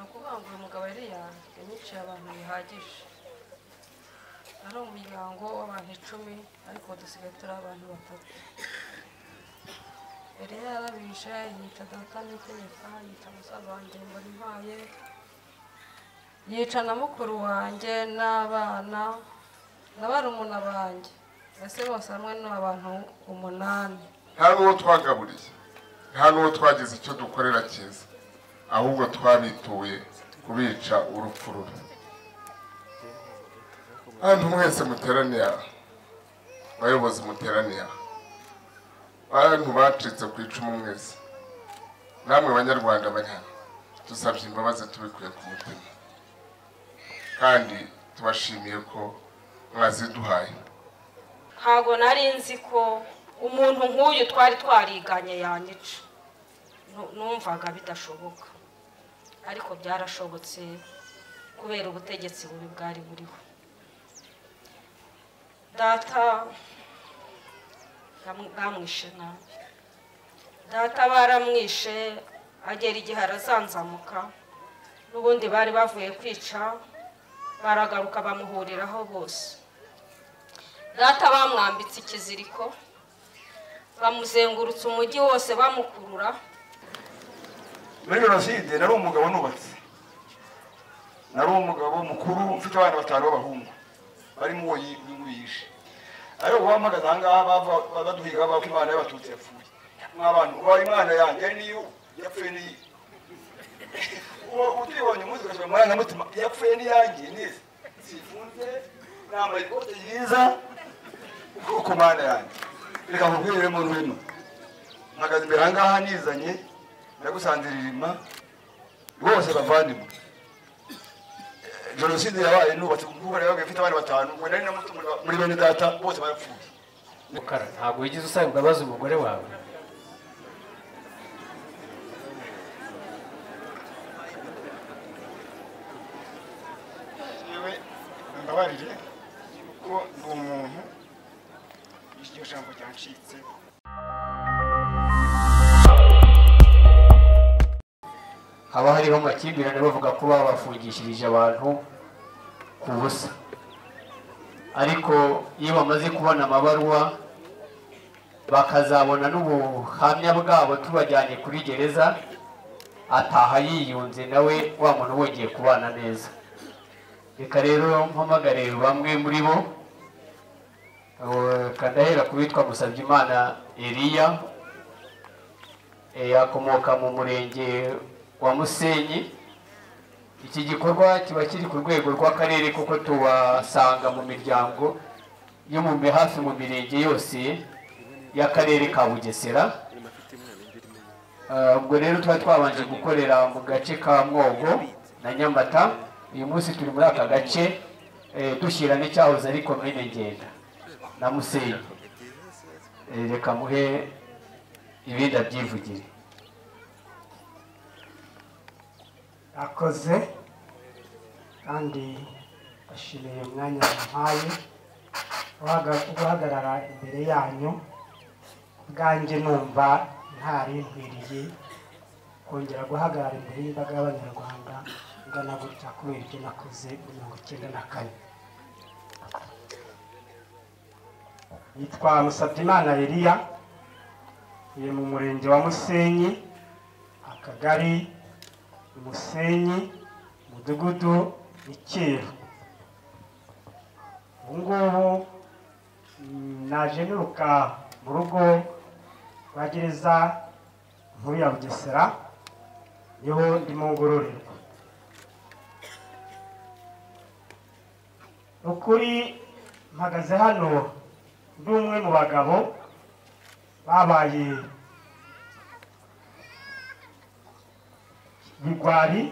ni ukuvuga ngo uyu mugabo Eliya yanyiciye abantu bihagije. Ari umuryango w'abantu icumi ariko dusigaye turi abantu batatu. Eliya yarabishe yica data n'itegeka yica musaza wanjye mbona impaye yica na mukuru wanjye n'abana na barumuna banjye. Mbese bose hamwe ni abantu umunani. Nta n'uwo twagaburiye nta n'uwo twagize icyo dukorera cyiza. Ahubwo twabituye kubica urupfu rubi. Abantu mwese muteraniye aha abayobozi muteraniye aha bantu bacitse ku icumu mwese. Namwe banyarwanda bari hano dusabye imbabazi tubikuye ku mutima. Kandi tubashimiye ko mwaziduhaye. Ntabwo nari nzi ko umuntu nk'uyu twari twariganye yanyica. Nu- numvaga bidashoboka. Ariko byarashobotse kubera ubutegetsi bubi bwari buriho. Data bamwishe nabi. Data baramwishe agera igihe arazanzamuka n'ubundi bari bavuye kwica baragaruka bamuhuriraho bose. Data bamwambitse ikiziriko bamuzengurutse umujyi wose bamukurura muri jenoside nari umugabo nubatse nari umugabo mukuru mfite abana batanu b'abahungu. Barimo uwo yishe ariko uwampagaze aha ngaha baduhiga bavuga imana y'abatutsi yapfuye mw'abantu ubaye imana yanjye niyo yapfuye niyi uwo utibonye umunsi ugashyira mu marangamutima yapfuye n'iyanjye nize sifunze nambaye ikote ryiza ku- mana yanjye reka nkubwire muntu urimo mpagaze imbere aha ngaha nizanye. Ndagusanze ririma rwose bavandimwe. Eh, jenoside yabaye nubatse kuko rero mfite abana batanu. Ngo nari na muri- muri bene data bose barapfuye. Mukara ntabwo wigeze usaba imbabazi umugore wawe. Yewe mbabarire kuko ndi umuntu iryo jambo ryancitse. Haba hariho amakimbirane bavuga ko babafungishirije abantu ku busa. Ariko iyo bamaze kubona amabaruwa bakazabona n'ubuhamya bwabo tubajyanye kuri gereza ataha yiyunze nawe wa muntu wongeye kubana neza. Reka rero mpamagare bamwe muri bo. Kadahera ku witwa Musabyimana Eliya Eh, akomoka mu murenge wa Musenyi. Iki gikorwa kiba kiri ku rwego rw'akarere kuko tubasanga mu miryango yo mu hafi mu mirenge yose y'akarere ka Bugesera. Eh, ubwo rero tuba twabanje gukorera mu gace ka Mwogo na Nyamata. Uyu munsi turi muri aka gace eh, dushyira n'icyahoze ari komine Ngenda na Musenyi. Eh, reka muhe ibindi abyivugire. Akoze kandi ashimiye umwanya wampaye uhaga- guhagarara imbere yanyu ubwanjye numva ntari nkwiriye kongera guhagarara imbere y'imbaga y'abanyarwanda ngana gutya kubera ibyo nakoze mirongo icyenda na kane. Yitwa Musabyimana Eliya iri mu murenge wa Musenyi akagari Musenyi umudugudu Icyeru ubu ngubu mm, naje niruka mu rugo rwa gereza nkuru ya Bugesera ni ho ndimo ngororerwa ukuri mpagaze hano ndi umwe mu bagabo babaye bigwari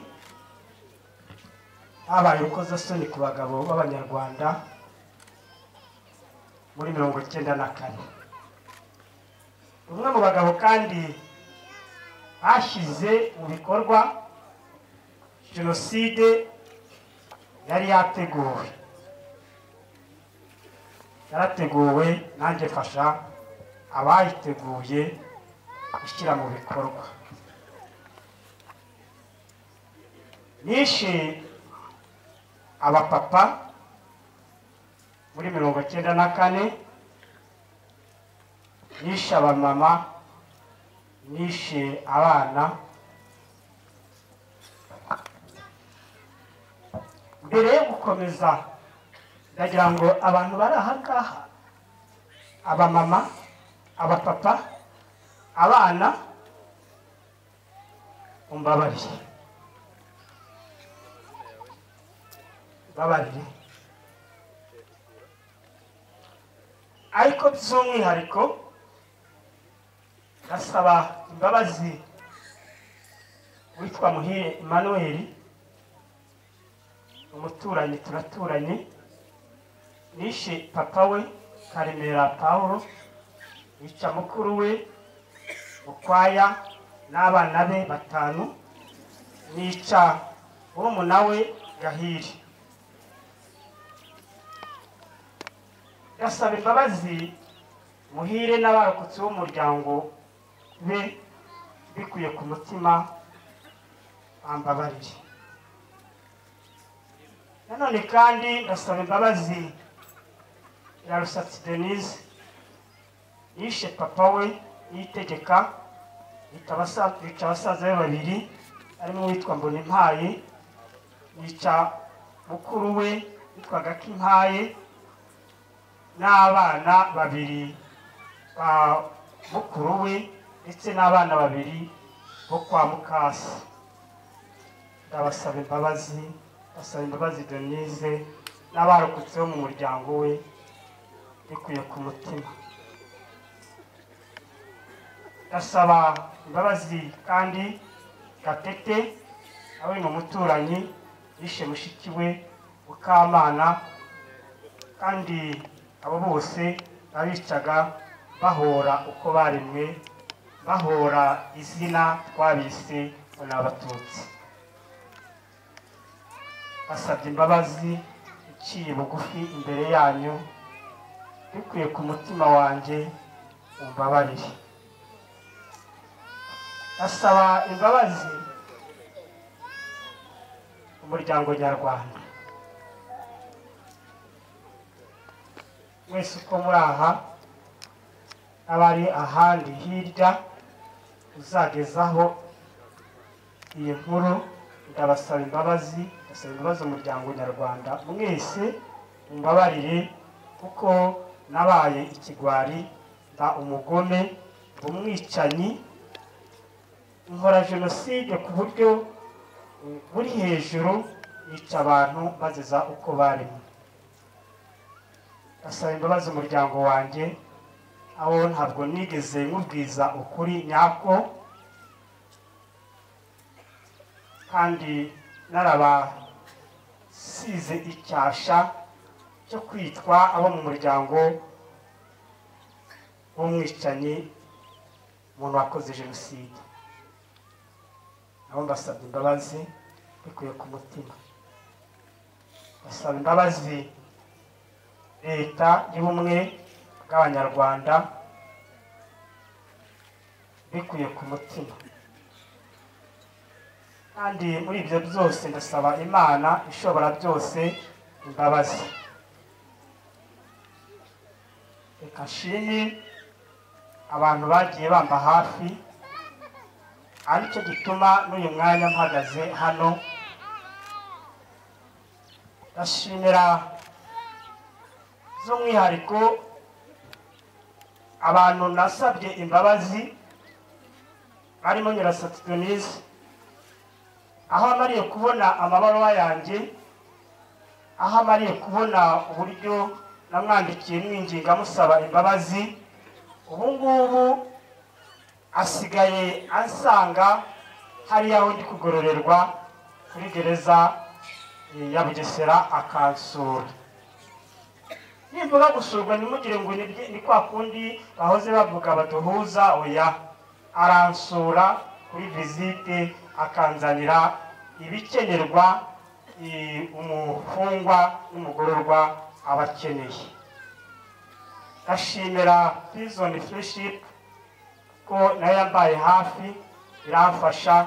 habaye urukozasoni ku bagabo b'abanyarwanda muri mirongo icyenda na kane. Umwe mu bagabo kandi bashyize mu bikorwa jenoside yari yateguwe. Yarateguwe nanjye mfasha abayiteguye gushyira mu bikorwa. Nishe abapapa muri mirongo cyenda na kane. Nishe abamama nishe abana mbere yo gukomeza ndagira ngo abantu bari aha ngaha. Abamama abapapa abana umbabarire mbabarire ariko by'umwihariko ndasaba imbabazi. Witwa muhire emmanuel. Umuturanyi turaturanye nishe papa we karemera paul yica mukuru we mukwaya n'abana be batanu. Nica murumuna we gahiri gasaba imbabazi muhire n'abarokotse b'umuryango be bikuye ku mutima bambabarire. Nanone kandi ndasaba imbabazi rusatsi denise yishe papa we yitegeka yica abasa- yica abasaza be babiri harimo uwitwa mbonimpaye yica mukuru we witwaga kimpaye n'abana babiri ba mukuru we ndetse n'abana babiri bo kwa mukasi. Ndabasaba imbabazi ndasaba imbabazi denise n'abarokotse bo mu muryango we bikuye ku mutima. Ndasaba imbabazi kandi gatete nawe ni umuturanyi yishe mushiki we mukamana kandi abo bose babicaga bahora uko baremwe bahora izina twabise ngo ni abatutsi. Basabye imbabazi iciye bugufi imbere yanyu bikuye ku mutima wanjye mumbabarire asaba imbabazi umuryango nyarwanda. Mwese uko muri aha n'abari ahandi hirya uzagezaho iyi nkuru ndabasaba imbabazi ndasaba imbabazi umuryango nyarwanda. Mwese mumbabarire kuko nabaye ikigwari mba umugome umwicanyi nkora jenoside ku buryo buri hejuru yica abantu baziza uko baremwe. Ndasaba imbabazi umuryango wanjye. Aho ntabwo nigeze nkubwiza ukuri nyako. Kandi narabasize icyasha cyo kwitwa abo mu muryango w'umwicanyi umuntu wakoze jenoside. Nabo mbasabye imbabazi bikuye ku mutima. Basaba imbabazi leta y'ubumwe bw'abanyarwanda bikuye ku mutima. Kandi muri ibyo byose ndasaba imana ishobora byose imbabazi. Reka nshime abantu bagiye bamba hafi ari cyo gituma n'uyu mwanya mpagaze hano. Ndashimira by'umwihariko abantu nasabye imbabazi barimo nyirasati denise aho amariye kubona amabaruwa yanjye aho amariye kubona uburyo namwandikiye mwinginga musaba imbabazi ubu ngubu asigaye ansanga hariya aho ndi kugororerwa kuri gereza ya bugesera akansura nimvuga gusurwa ntimugire ngo ni kwa kundi bahoze bavuga baduhuza oya. Aransura kuri visite akanzanira ibikenerwa umufungwa n'umugororwa aba akeneye ndashimira prison fellowship ko na yo yambaye hafi iramfasha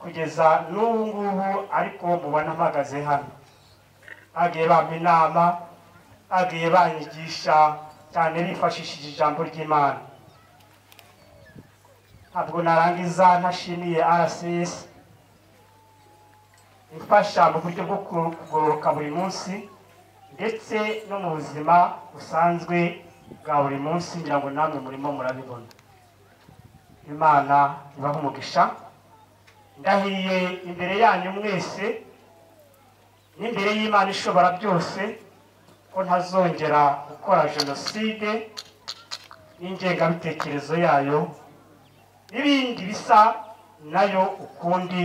kugeza n'ubu ngubu ariko mubona mpagaze hano. Bagiye bampa inama bagiye banyigisha cyane bifashishije ijambo ry'imana. Ntabwo narangiza ntashimiye rcs imfasha mu buryo bwo kugororoka buri munsi ndetse no mu buzima busanzwe bwa buri munsi ngira ngo namwe murimo murabibona. Imana ibaha umugisha. Ndahiye imbere yanyu mwese n'imbere y'imana ishobora byose ko ntazongera gukora jenoside n'ingengabitekerezo yayo n'ibindi bisa na yo ukundi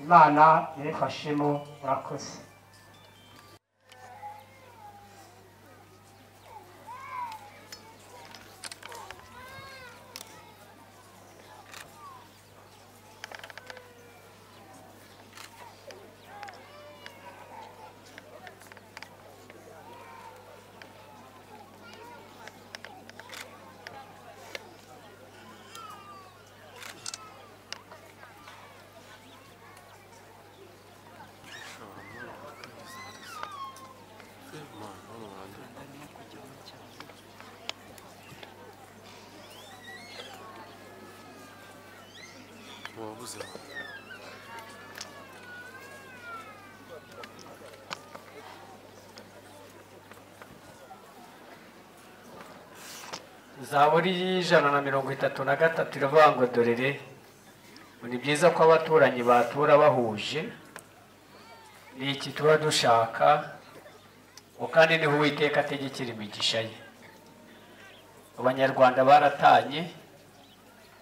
imana yabifashemo murakoze. Zaburi y'ijana na mirongo itatu na gatatu iravuga ngo dorere ni byiza ko abaturanyi batura bahuje ni iki tuba dushaka ngo kandi ni ho uwiteka ategekera imigisha ye. Abanyarwanda baratanye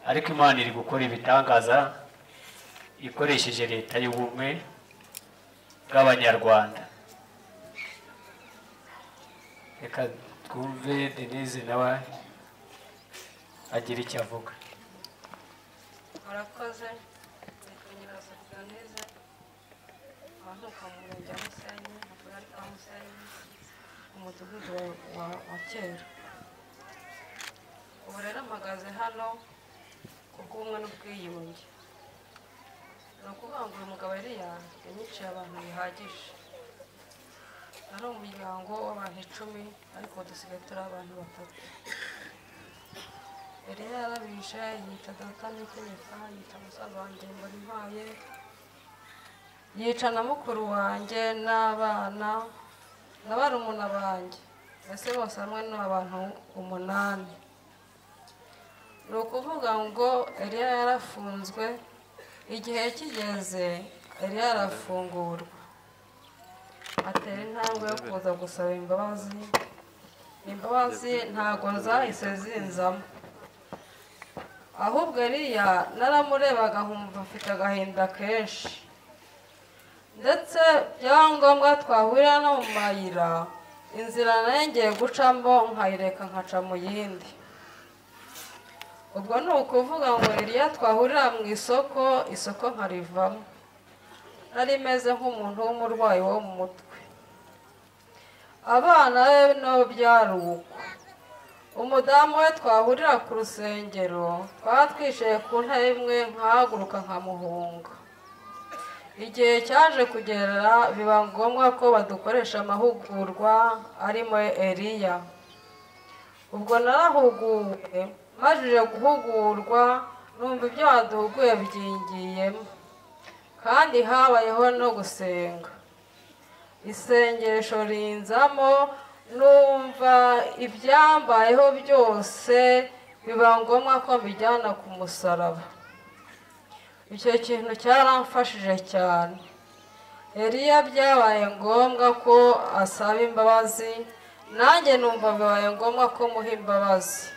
ariko imana iri gukora ibitangaza ikoresheje leta y'ubumwe bw'abanyarwanda. Reka twumve denise nawe agira icyo avuga. Murakoze. Nitwa nyirasabwa neza abantuka mu murenge wa musenyi mu kagari ka musenyi wa- kera. Ubu rero mpagaze hano ku bw'ubumwe n'ubwiyunge. Ni ukuvuga ngo uyu mugabo yariya yanyiciye abantu bihagije. Ari umuryango w'abantu icumi ariko dusigaye turi abantu batatu. Yari yarabishe yita data n'itegeka yita musaza wanjye mbona impaye yica na mukuru wanjye n'abana na barumuna banjye. Mbese bose hamwe ni abantu umunani. Ni ukuvuga ngo Eliya yarafunzwe igihe kigeze Eliya arafungurwa atera intambwe yo kuza gusaba imbabazi. Imbabazi ntabwo zahise zinzamo ahubwo Eliya naramurebaga nkumva afite agahinda kenshi. Ndetse byaba ngombwa twahurira no mu mayira inzira na yo ngiye gucamo nkayireka nkaca mu yindi. Ubwo ni ukuvuga ngo Eliya twahurira mu isoko isoko nkarivamo nari meze nk'umuntu w'umurwayi wo mu mutwe. Abana be nabo byari uko umudamu we twahurira ku rusengero twaba twicaye ku ntebe imwe nkahaguruka nkamuhunga. Igihe cyaje kugera biba ngombwa ko badukoresha amahugurwa arimo Eliya. Ubwo narahuguwe majije guhugurwa numva ibyo waduhuguye byingiyemo. Kandi habayeho no gusenga. Isengesho rinzamo numva ibyambayeho byose biba ngombwa ko mbijyana ku musaraba. Icyo kintu cyaramfashije cyane. Eliya byabaye ngombwa ko asaba imbabazi nanjye numva bibaye ngombwa ko muha imbabazi.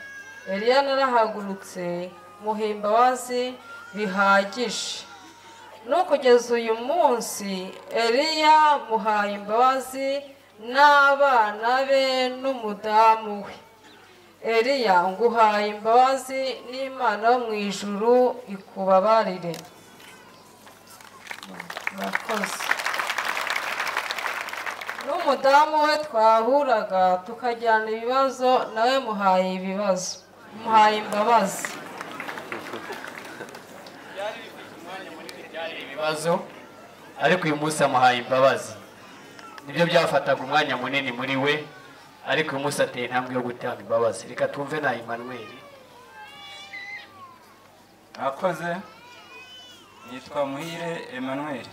Eliya narahagurutse muha imbabazi bihagije. No kugeza uyu munsi Eliya muhaye imbabazi n'abana be n'umudamu we. Eliya nguhaye imbabazi n'imana yo mu ijuru ikubabarire. Murakoze. N'umudamu we twahuraga tukajyana ibibazo nawe muhaye ibibazo. Muhaye imbabazi. Ikibazo ariko uyu munsi amuhaye imbabazi. Ni byo byafataga umwanya munini muri we ariko uyu munsi ateye intambwe yo gutanga imbabazi. Reka twumve na Emmanuel. Akoze yitwa muhire emmanuel.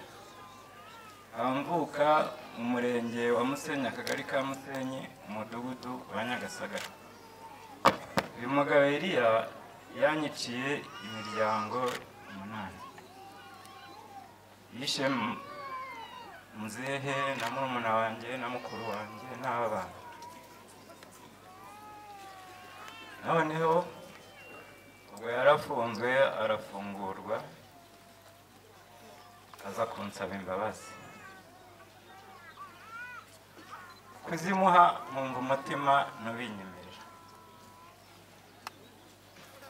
Mvuka mu murenge wa musenyi akagari ka musenyi umudugudu wa nyagasagara. Uyu mugabo Eliya yanyiciye imiryango umunani. Yishe muzehe na murumuna wanjye na mukuru wanjye n'abana. Noneho ubwo yarafunzwe arafungurwa aza kunsaba imbabazi. Kuzimuha nkumva umutima ntubinyemerera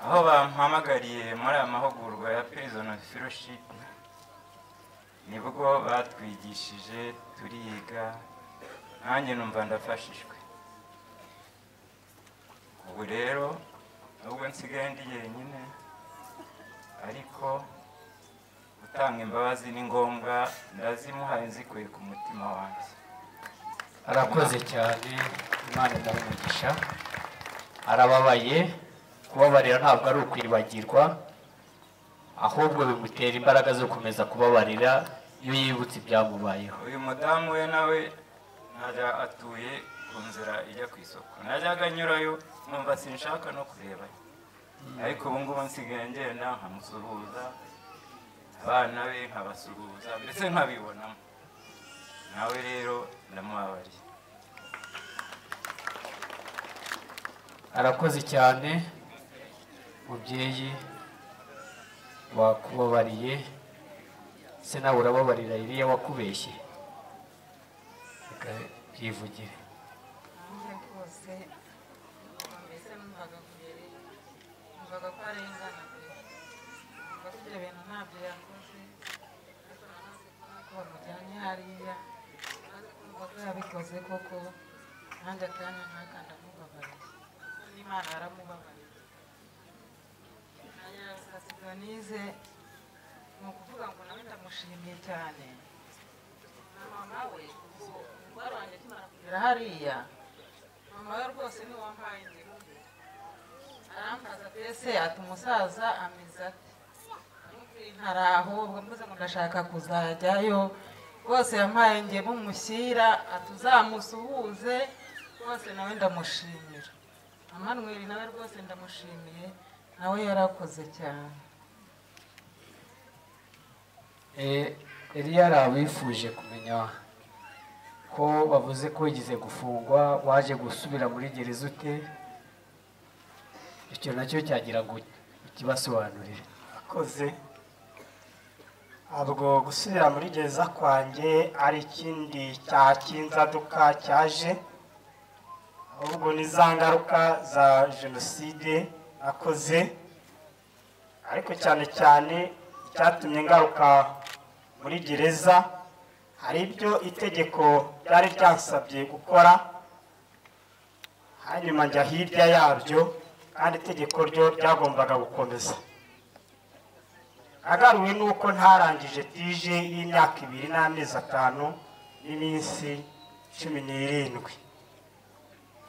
aho bampamagariye muri aya mahugurwa ya prison of fellowship ni bwo batwigishije turiga nanjye numva ndafashijwe. Ubu rero nubwo nsigaye ndi jyenyine ariko gutanga imbabazi ni ngombwa ndazimuhaye zikuye ku mutima wanjye. Arakoze cyane imana ndamugisha arababaye kubabarira ntabwo ari ukwibagirwa ahubwo bimutera imbaraga zo gukomeza kubabarira. Iyo yibutse ibyamubayeho. Uyu mudamu we nawe najya atuye ku nzira ijya ku isoko. Najyaga anyurayo numva sinshaka no kureba. Ariko ubu ngubu nsigaye ngenda nkamusuhuza abana be nkabasuhuza ndetse nkabibonamo. Nawe rero ndamubabariye arakoze cyane mubyeyi wakubabariye. Se nawe urababarira iriya wakubeshye reka ko bamujyanye hariya ko yabikoze koko nanjye akanya nk'aka ndamubabariye n'imana yaramubabariye na nyirasasiga nize ni ukuvuga ngo nawe ndamushimiye cyane. Mama we. Umubare wanjye akimara kugera hariya mama we rwose ni wampaye inzira arambaza mbese ati umusaza ameze ate? Ntaraho ubwo mvuze ngo ndashaka kuzajyayo. Rwose yampaye nge mumushyira ati uzamusuhuze rwose nawe ndamushimira. Amanweri nawe rwose ndamushimiye nawe yarakoze cyane. Eliya hari abifuje kumenya ko bavuze ko wigeze gufungwa waje gusubira muri gereza ute icyo na cyo cyagira ngo ukibasobanurire akoze. Ntabwo gusubira muri gereza kwanjye ari ikindi cyaha cy'inzaduka cyaje ahubwo ni za ngaruka za jenoside nakoze. Ariko cyane cyane icyatumye ngaruka muri gereza hari ibyo itegeko ryari ryansabye gukora. Hanyuma njya hirya yabyo kandi itegeko ryo ryagombaga gukomeza. Agaruwe nuko ntarangije tije y'imyaka ibiri n'amezi atanu n'iminsi cumi n'irindwi.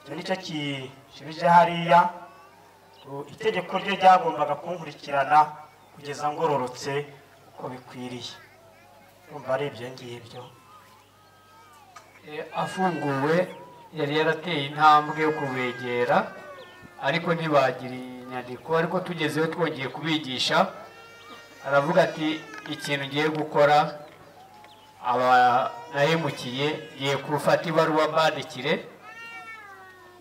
Icyo ni cyo kishubije hariya. Itegeko ryo ryagombaga kunkurikirana kugeza ngororotse uko bikwiriye. Kumva ari ibyo ngibyo afunguwe yari yarateye intambwe yo kubegera ariko ntibagira inyandiko ariko tugezeyo twongeye kubigisha. Aravuga ati ikintu ngiye gukora aba nahemukiye ngiye gufata ibaruwa mbandikire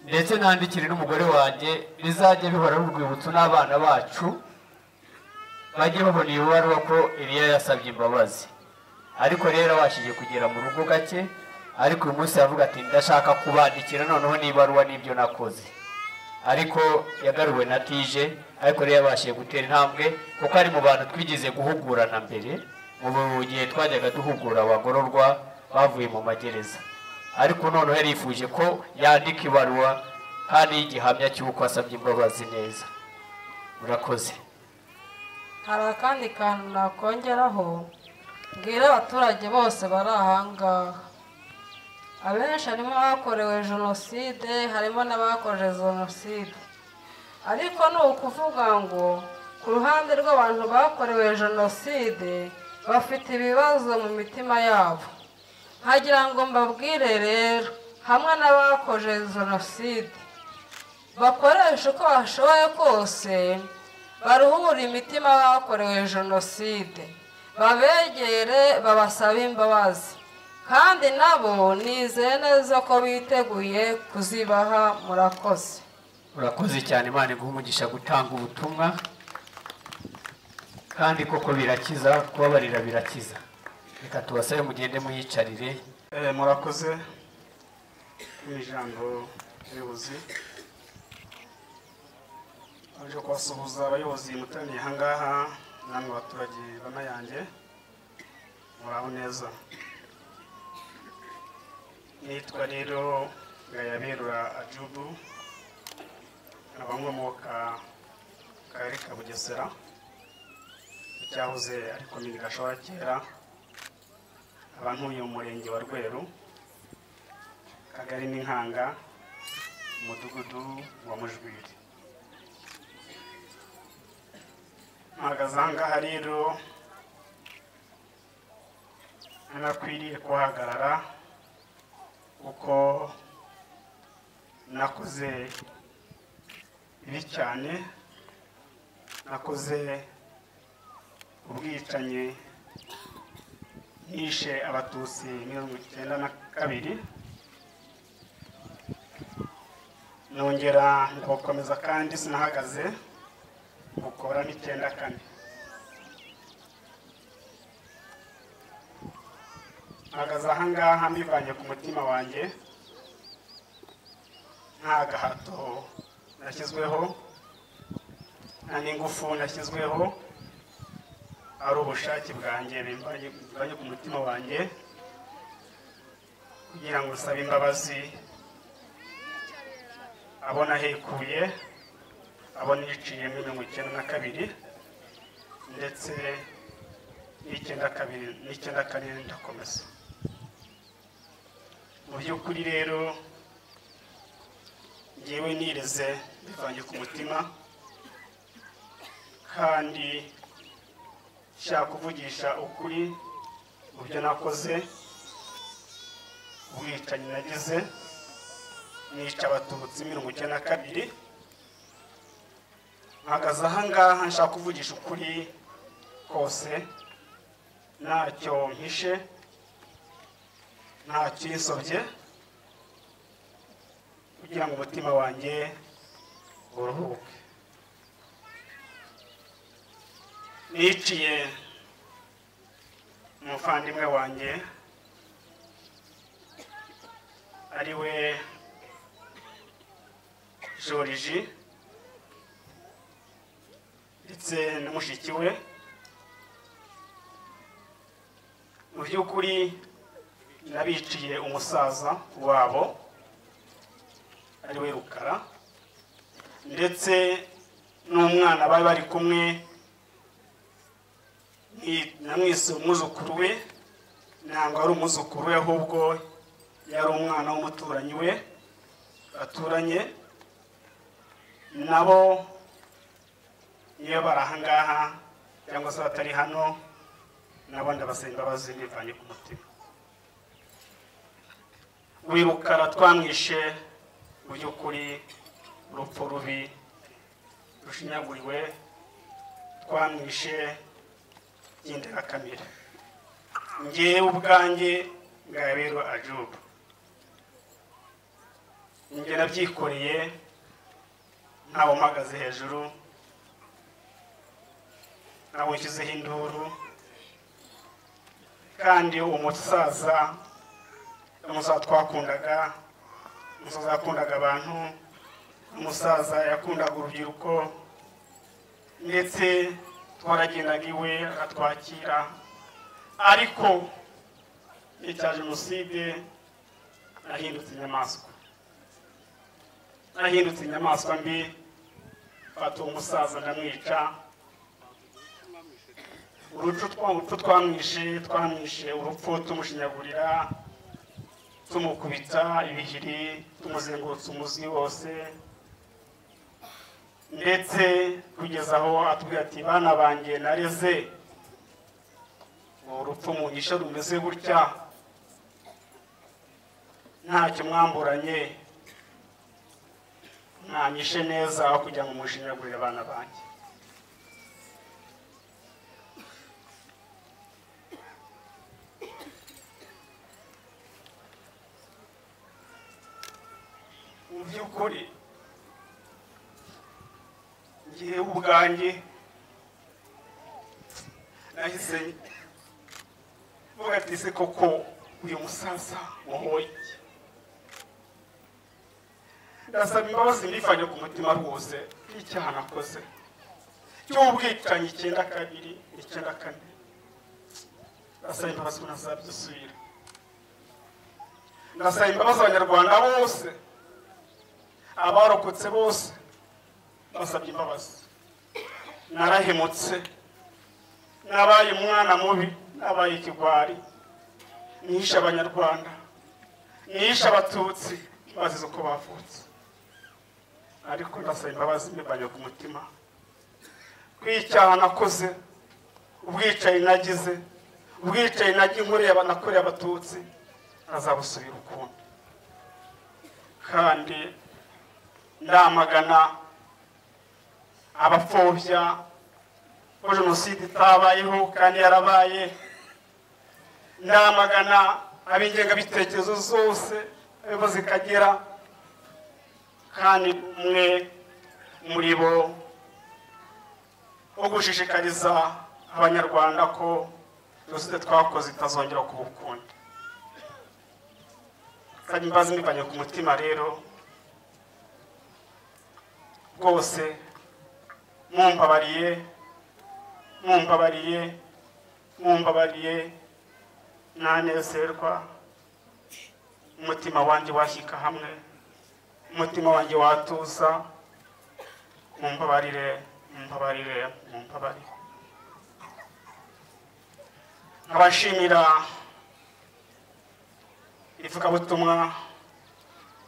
ndetse nandikire n'umugore wanjye bizajya bihora ari urwibutso n'abana bacu bajye babona iyo baruwa ko Eliya yasabye imbabazi. Ariko rero abashije kugera mu rugo gake ariko uyu munsi aravuga ati ndashaka kubandikira noneho n'ibaruwa n'ibyo nakoze. Ariko yagaruwe na tije ariko rero yabashije gutera intambwe kuko ari mu bantu twigize guhugurana mbere mu gihe twajyaga duhugura abagororwa bavuye mu magereza. Ariko noneho yarifuje ko yandika ibaruwa kandi y'igihamya cy'uko asabye imbabazi neza. Murakoze. Hari akandi kantu nakongeraho mbwira abaturage bose bari ahangaha abenshi harimo abakorewe jenoside harimo n'abakoze jenoside. Ariko ni ukuvuga ngo ku ruhande rw'abantu bakorewe jenoside bafite ibibazo mu mitima yabo. Nkagira ngo mbabwire rero hamwe n'abakoze jenoside bakoresha uko bashoboye kose baruhure imitima y'abakorewe jenoside. Babegere babasabe imbabazi. Kandi nabo nizeye neza ko biteguye kuzibaha murakoze. Urakoze cyane imana iguha umugisha gutanga ubutumwa. Kandi koko birakiza kubabarira birakiza. Reka tubasabe mugende muyicarire. Eh, murakoze. Mu ijambo ry'ubuyobozi. Aje kubasuhuza abayobozi muteraniye ahangaha namwe abaturage b'amayange muraho neza. Nitwa rero gayaberura ajubu nkaba nkomoka mu karere ka bugesera cyahoze ari komini gashora kera nkaba ntuye mu murenge wa rweru kagari n'inkanga umudugudu wa mujwiri. Mpagaze ahangaha rero. Nanakwiriye kuhagarara kuko nakoze bibi cyane. Nakoze ubwicanyi nishe abatutsi mirongo icyenda na kabiri. Nongera ngukomeza kandi sinahagaze. Gukora n'icyenda kane. Mpagaze ahangaha mbivanye ku mutima wanjye. Nta gahato nashyizweho nta n'ingufu nashyizweho. Ari ubushake bwanjye bimvanye ku mutima wanjye. Kugira ngo usabe imbabazi. Abo nahekuye abo niciye muri mirongo icyenda na kabiri ndetse n'icyenda kabiri n'icyenda kane ndakomeza. Mu by'ukuri rero ngewe nireze bivanye ku mutima kandi nshaka kuvugisha ukuri mu byo nakoze ubwicanyi nagize nica abatutsi mirongo icyenda na kabiri mpagaze ahangaha nshaka kuvugisha ukuri kose. Ntacyo mpishe ntacyo insobye kugira ngo umutima wanjye uruhuke. Niciye umuvandimwe wanjye ari we joriji. Ndetse na mushiki we. Mu by'ukuri nabiciye umusaza wabo ari we rukara. Ndetse n'umwana bari bari kumwe namwise umwuzukuru we. Ntabwo ari umwuzukuru we ahubwo yari umwana w'umuturanyi we baturanye nabo iyo bari ahangaha cyangwa se batari hano nabo ndabasaba imbabazi ku mutima. Wirukara twamwishe mu by'ukuri urupfu rubi rushinyaguriwe twamwishe by'inderakamere ngewe ubwanjye ngabero ajubu. Njye nabyikoreye ntawe mpagaze hejuru ntawe nshyizeho induru kandi uwo musaza umusaza twakundaga umusaza yakundaga abantu umusaza yakundaga urubyiruko ndetse twaragendaga iwe akatwakira ariko igihe cya jenoside nahindutse inyamaswa. Nahindutse inyamaswa mbi mfata uwo musaza ndamwica. Urupfu twa- urupfu twamwishe twamwishe urupfu tumushinyagurira tumukubita ibihiri tumuzengurutsa umuzi wose ndetse kugeza aho atubwira ati bana banjye nareze. Urupfu munyishe rumeze gutya. Ntacyo mwamburanye mwanyishe neza aho kugira ngo mushinyagurire abana banjye. Mu by'ukuri ngewe ubwanjye nahise mvuga koko uyu musaza iki?" ndasaba imbabazi mbifanye ku mutima rwose y'icyaha nakoze. Cy'ubwicanyi icyenda kabiri icyenda kane. Ndasaba imbabazi ko ntazabyisubira ndasaba imbabazi abanyarwanda bose. Abarokotse bose basabye imbabazi narahemutse nabaye umwana mubi nabaye ikigwari nishe abanyarwanda nishe abatutsi bazize uko bavutse ariko ndasaba imbabazi mbibanye ku mutima. Kw'icyaha nakoze ubwicaye nagize ubwicaye nagiye nakoreye abatutsi azabusubira ukundi kandi ndamagana abapfobya ko jenoside itabayeho kandi yarabaye. Ndamagana ab'ingengabitekerezo zose aho zikagera kandi umwe muri bo wo gushishikariza abanyarwanda ko jenoside twakoze itazongera kuba ukundi. Kandi imbazi mbivanye ku mutima rero rwose mumbabariye mumbabariye mumbabariye nanezerwa umutima wanjye washyika hamwe umutima wanjye watuza mumbabarire mumbabarire mumbabarire nkabashimira ivugabutumwa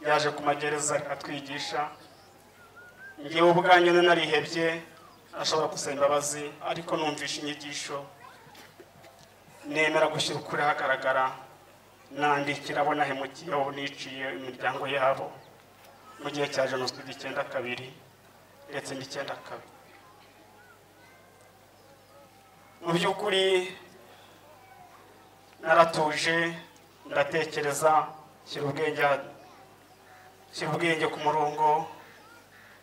yaje ku magereza rikatwigisha ngewe ubwanjye narihebye ashobora gusaba imbabazi ariko numvisha inyigisho. Nemera gushyira ukuri ahagaragara nandikira abo nahemukiye abo niciye imiryango yabo. Mu gihe cya jenoside icyenda kabiri ndetse n'icyenda kabiri. Mu by'ukuri naratuje ndatekereza shyira ubwenge ku murongo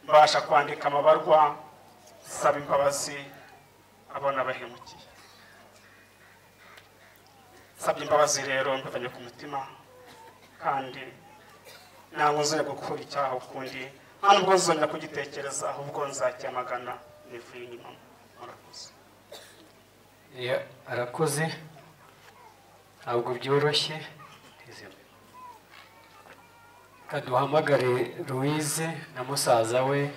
mbasha kwandika amabarwa saba imbabazi abona bahemukiye sabye imbabazi rero mbivanye ku mutima kandi ntabwo gukora icyaha ukundi nta nubwo nzongera kugitekereza ahubwo nzacyamagana nivuye inyuma. Murakoze. Arakoze ntabwo byoroshye. Kaduhamagare louise na musaza we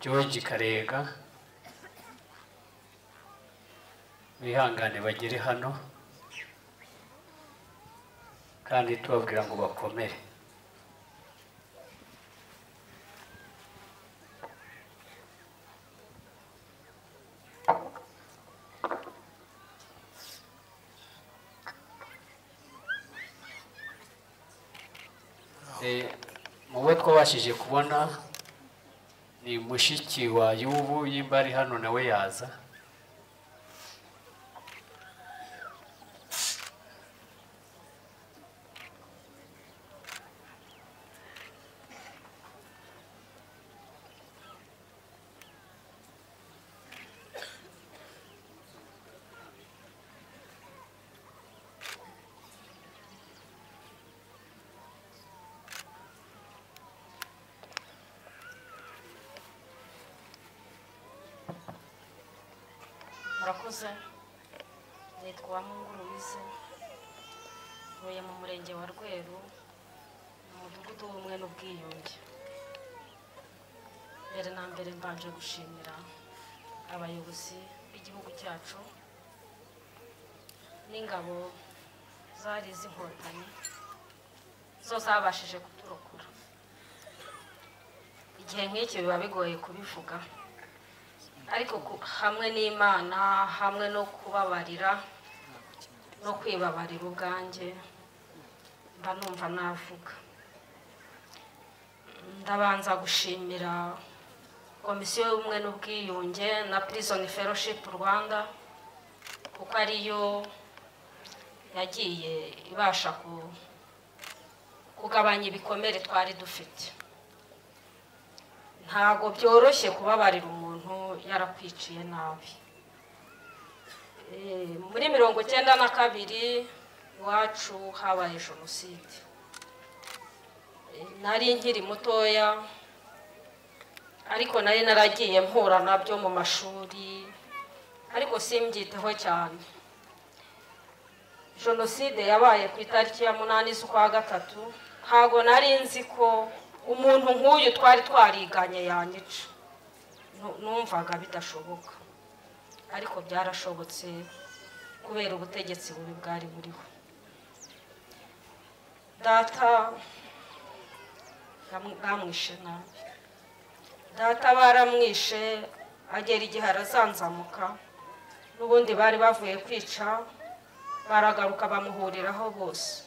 george karega. Bihangane bagere hano. Kandi tubabwira ngo bakomere. Mu twabashije kubona ni mushiki wa yubu yimba ari hano nawe yaza. Murakoze. Nitwa mungu louise. Ntuye mu murenge wa rweru mu mudugudu w'ubumwe n'ubwiyunge. Mbere na mbere mbanje gushimira abayobozi b'igihugu cyacu n'ingabo zari iz'inkotanyi zo zabashije kuturokora. Igihe nk'iki biba bigoye kubivuga. Ariko hamwe n'imana hamwe no kubabarira no kwibabarira ubwanjye mba numva navuga. Ndabanza gushimira komisiyo y'ubumwe n'ubwiyunge na prison fellowship rwanda kuko ariyo yagiye ibasha ku- kugabanya ibikomere twari dufite. Ntabwo byoroshye kubabarira umuntu yarakwiciye nabi. Muri mirongo icyenda na kabiri iwacu habaye jenoside. Nari nkiri mutoya ariko nari naragiye mpura na byo mu mashuri ariko simbyiteho cyane. Jenoside yabaye ku itariki ya munani z'ukwa gatatu ntabwo nari nzi ko umuntu nk'uyu twari twariganye yanyica. Numvaga bidashoboka. Ariko byarashobotse kubera ubutegetsi bubi bwari buriho. Data bamw- bamwishe nabi. Data baramwishe agera igihe arazanzamuka. N'ubundi bari bavuye kwica baragaruka bamuhuriraho bose.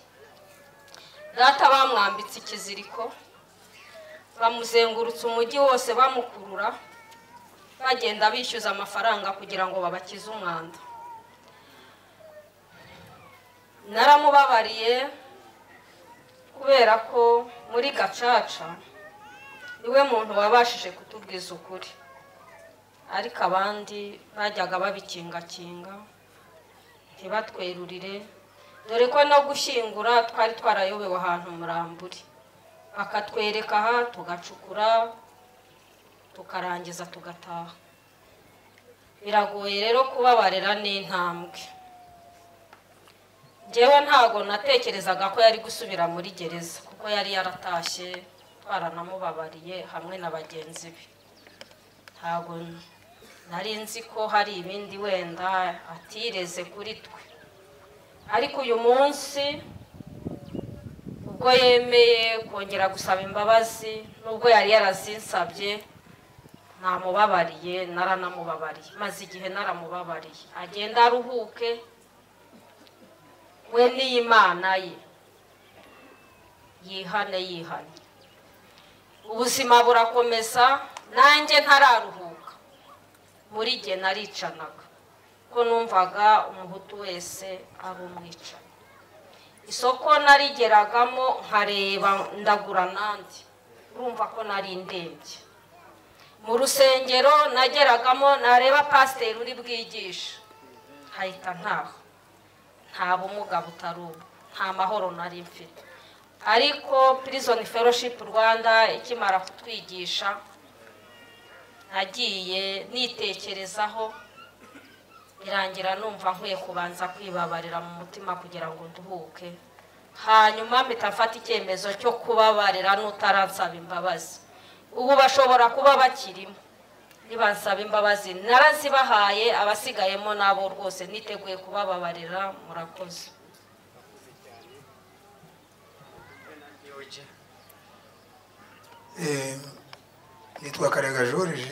Data bamwambitse ikiziriko bamuzengurutse umujyi wose bamukurura. Bagenda bishyuza amafaranga kugira ngo babakize umwanda. Naramubabariye kubera ko muri gacaca ni we muntu wabashije kutubwiza ukuri. Ariko abandi bajyaga babikingakinga ntibatwerurire dore ko no gushyingura twari twarayobewe ahantu muramburi. Bakatwereka aha tugacukura tukarangiza tugataha. Biragoye rero kubabarira n'intambwe. Njyewe ntabwo natekerezaga ko yari gusubira muri gereza kuko yari yaratashye twaranamubabariye hamwe na bagenzi be. Ntabwo nari nzi ko hari ibindi wenda atireze kuri twe. Ariko uyu munsi ubwo yemeye kongera gusaba imbabazi nubwo yari yarazinsabye namubabariye naranamubabariye. Maze igihe naramubabariye agenda aruhuke we n'iyimana ye. Yihane yihane. Ubuzima burakomeza nanjye ntararuhuka. Muri jye naricanaga ko numvaga umuhutu wese ari umwicanyi. Isoko narigeragamo nkareba ndagura nandi. Urumva ko nari ndembye. Mu rusengero nageragamo nareba pasiteri uri bwigisha. Hahita ntaho. Nta bumuga butari ubu. Nta mahoro nari mfite. Ariko prison fellowship rwanda ikimara kutwigisha nagiye nitekerezaho irangira numva nkwiye kubanza kwibabarira mu mutima kugira ngo nduhuke. Hanyuma mpita mfata icyemezo cyo kubabarira n'utaransaba imbabazi. Ubu bashobora kuba bakirimo. Nibansaba imbabazi. Narazibahaye abasigayemo nabo rwose niteguye kubababarira murakoze. Nitwa karega george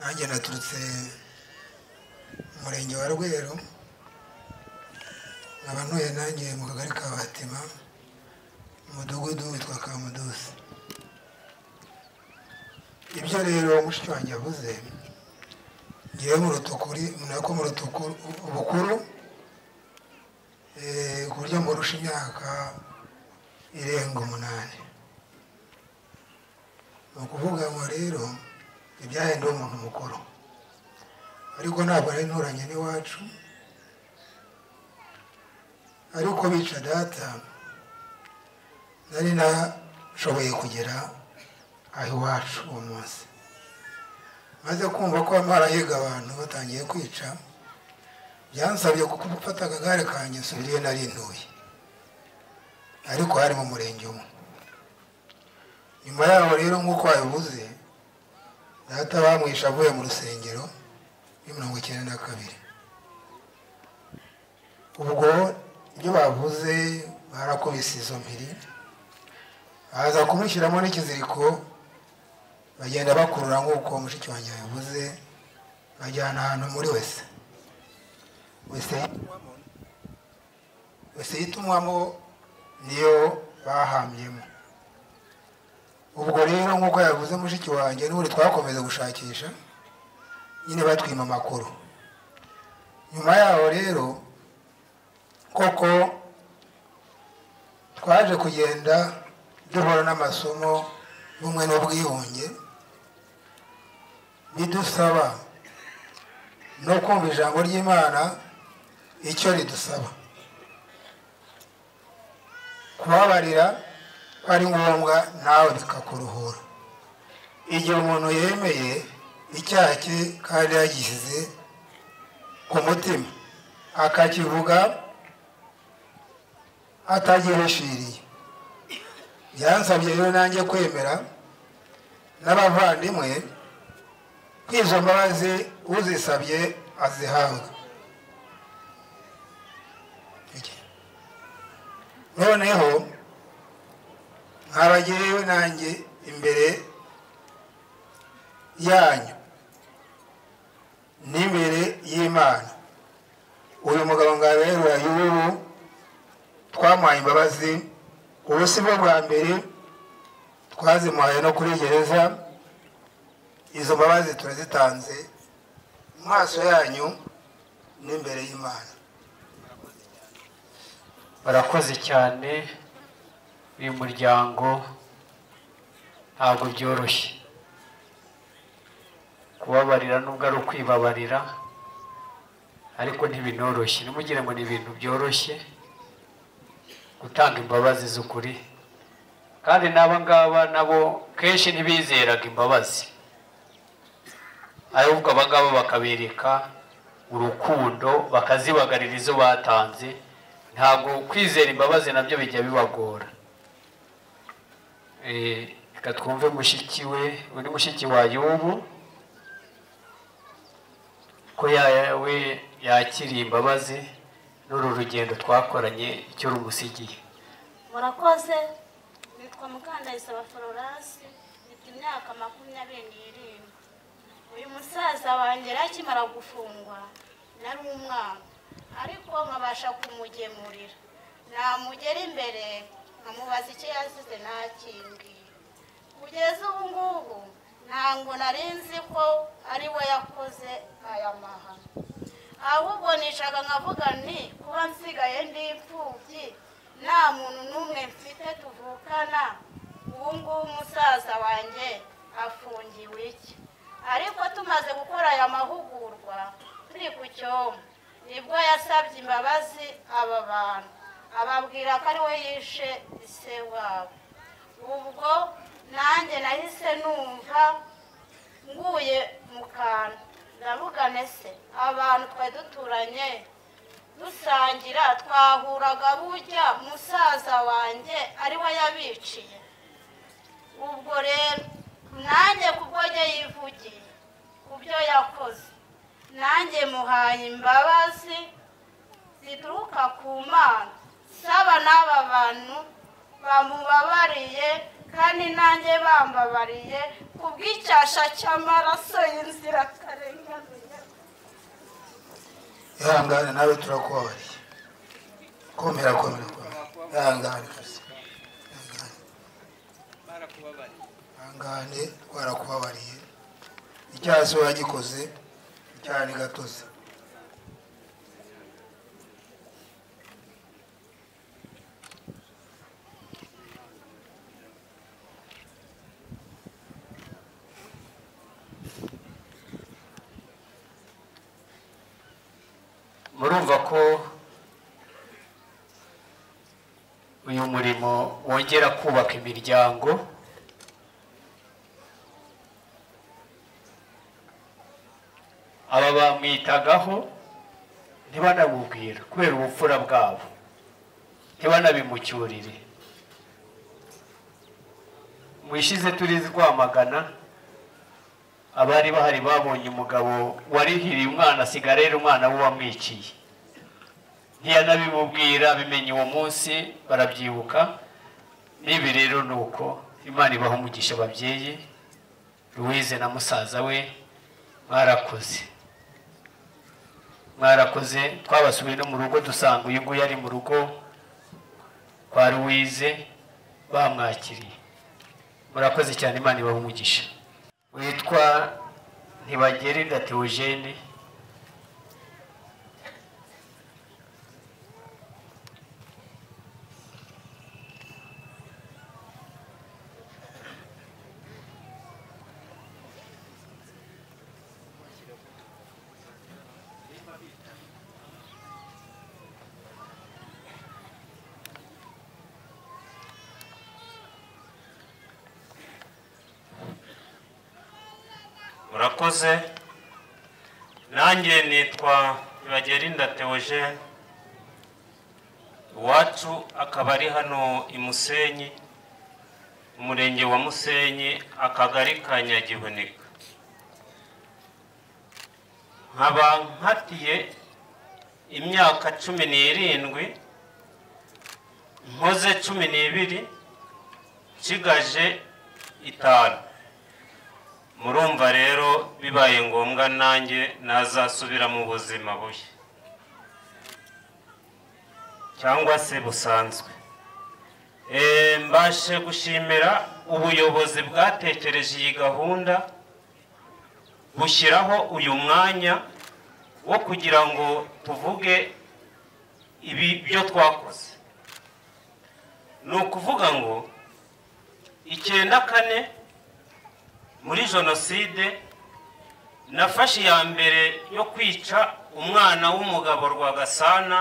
nanjye naturutse mu murenge wa rweru. Nkaba ntuye nanjye mu kagari ka batima umudugudu witwa kamudusi. Ibyo rero mushiki wanjye yavuze ngewe mu rutukuri nako mu rutukuru ubukuru eh, ku buryo murusha imyaka irenga umunani. Ni ukuvuga ngo rero ibyahenduwe umuntu mukuru. Ariko ntabwo nari nturanye n'iwacu ariko bica data nari nashoboye kugera aho iwacu uwo munsi. Maze kumva ko barahiga abantu batangiye kwica byansabye gufata akagare kanjye nsubira nari ntuye ariko hari mu murenge umwe. Nyuma yaho rero nk'uko wabivuze data bamwishe avuye mu rusengero muri mirongo icyenda na kabiri. Ubwo ibyo bavuze barakubise izo mpiri baza kumushyiramo n'ikiziriko bagenda bakurura nk'uko mushiki wanjye yavuze bajyana ahantu muri wese wese yitumwamo niyo bahambyemo ubwo rero nk'uko yavuze mushiki wanjye n'ubundi twakomeza gushakisha nyine batwima amakuru. Nyuma yaho rero koko twaje kugenda duhura n'amasomo y'ubumwe n'ubwiyunge bidusaba no kumva ijambo ry'imana icyo ridusaba. Kubabarira ari ngombwa nawe bikakuruhura. Igihe umuntu yemeye icyaha cye kandi yagishyize ku mutima akakivuga atagihishiriye byansabye rero nanjye kwemera n'abavandimwe izo mbabazi uzisabye azihabwa. Noneho nkabagerewe nanjye imbere yanyu. N'imbere y'imana. Uyu mugabo ngaberura y'ubu twamuhaye imbabazi. Ubu si bwo bwa mbere twazimuhaye no kuri gereza. Izo mbabazi turazitanze mu maso yanyu n'imbere y'imana. Barakoze cyane uyu muryango ntabwo byoroshye. Kubabarira nubwo ari ukwibabarira ariko ntibinoroshye. Ntimugire ngo ni ibintu byoroshye gutanga imbabazi z'ukuri. Kandi n'aba ngaba nabo kenshi ntibizeraga imbabazi. Ahubwo aba ngaba bakabereka urukundo bakazibagarira izo batanze. Ntabwo kwizera imbabazi na byo bijya bibagora. Eh, reka twumve mushiki we undi mushiki wa yubu ko yawe yakiriye imbabazi n'uru rugendo twakoranye icyo rumusigiye murakoze. Nitwa mukandayisaba florence mfite imyaka makumyabiri n'irindwi. Uyu musaza wanjye yari akimara gufungwa nari umwana. Ariko nkabasha kumugemurira. Namugera imbere nkamubaza icyo yazize ntakimbwira kugeza ubu ngubu ntabwo nari nzi ko ari we yakoze aya mahano. Ahubwo nicaga nkavuga nti kuba nsigaye ndi imfubyi nta muntu n'umwe mfite tuvukana. Ubu ngubu umusaza wanjye afungiwe iki? Ariko tumaze gukora aya mahugurwa turi ku cyoma ni bwo yasabye imbabazi aba bantu. Ababwira ko ari we yishe ise wabo. Ubwo nanjye nahise numva nguye mu kantu. Ndavugane se abantu twari duturanye dusangira twahuraga burya musaza wanjye ari we yabiciye. Ubwo rero nanjye kubwo njye yivugiye ku byo yakoze. Nanjye muhaye imbabazi zituruka ku mana. Saba n'aba bantu bamubabariye kandi nanjye bambabariye ku bw'icyasha cy'amaraso y'inzirakarengane. Ihangane nawe turakubabariye komera komera komera ihangane. Ihangane twarakubabariye icyaha se wagikoze icyaha ni gatozi. Murumva ko uyu murimo wongera kubaka imiryango. Aba bamwitagaho ntibanabubwira kubera ubupfura bwabo. Ntibanabimucyurire. Mu ishize turi rwamagana abari bahari babonye umugabo warihiriye umwana asiga rero umwana we wamwiciye. Ntiyanabimubwira bimenye uwo munsi barabyibuka. N'ibi rero ni uko imana ibaha umugisha ababyeyi. Louise na musaza we mwarakoze. Mwarakoze twabasubiye no mu rugo dusanga uyu nguyu ari mu rugo kwa louise bamwakiriye. Murakoze cyane imana umugisha. Witwa ntibagerinda theogene. Murakoze nanjye nitwa Ibagerinda Theogene iwacu akaba ari hano i Musenyi umurenge wa Musenyi akagari ka Nyagihunika. Nkaba nkatiye imyaka cumi n'irindwi nkoze cumi n'ibiri nshigaje itanu. Murumva rero bibaye ngombwa nanjye nazasubira mu buzima bushya. Cyangwa se busanzwe. Eh, mbashe gushimira ubuyobozi bwatekereje iyi gahunda bushyiraho uyu mwanya wo kugira ngo tuvuge ibi byo twakoze. Ni ukuvuga ngo icyenda kane muri jenoside nafashe iya mbere yo kwica umwana w'umugabo Rwagasana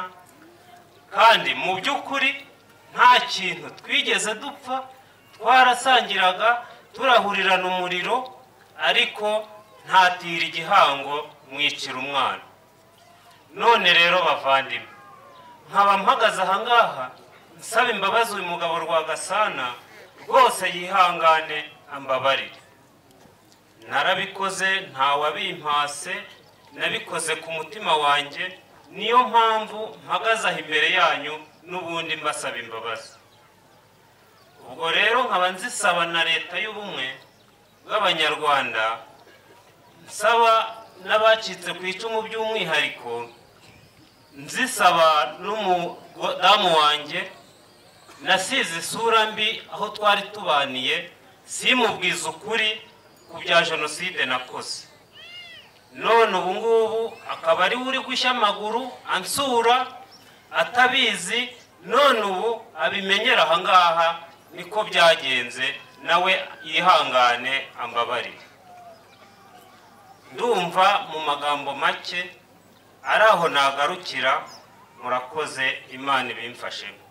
kandi mu by'ukuri nta kintu twigeze dupfa twarasangiraga turahurirana umuriro ariko ntatira igihango mwicira umwana. None rero bavandimwe nkaba mpagaze ahangaha nsaba imbabazi uyu mugabo Rwagasana rwose yihangane ambabarire. Narabikoze ntawabimpase nabikoze ku mutima wanjye niyo mpamvu mpagaze aho imbere yanyu n'ubundi mbasaba imbabazi. Ubwo rero nkaba nzisaba na leta y'ubumwe bw'abanyarwanda nsaba n'abacitse ku icumu by'umwihariko nzisaba n'umudamu wanjye nasize isura mbi aho twari tubaniye simubwize ukuri ku bya jenoside nakoze. None ubu ngubu akaba ari we uri gushya amaguru ansura atabizi none ubu abimenyera ahangaha niko byagenze nawe yihangane ambabarire. Ndumva mu magambo make ari aho nagarukira murakoze imana ibimfashemo.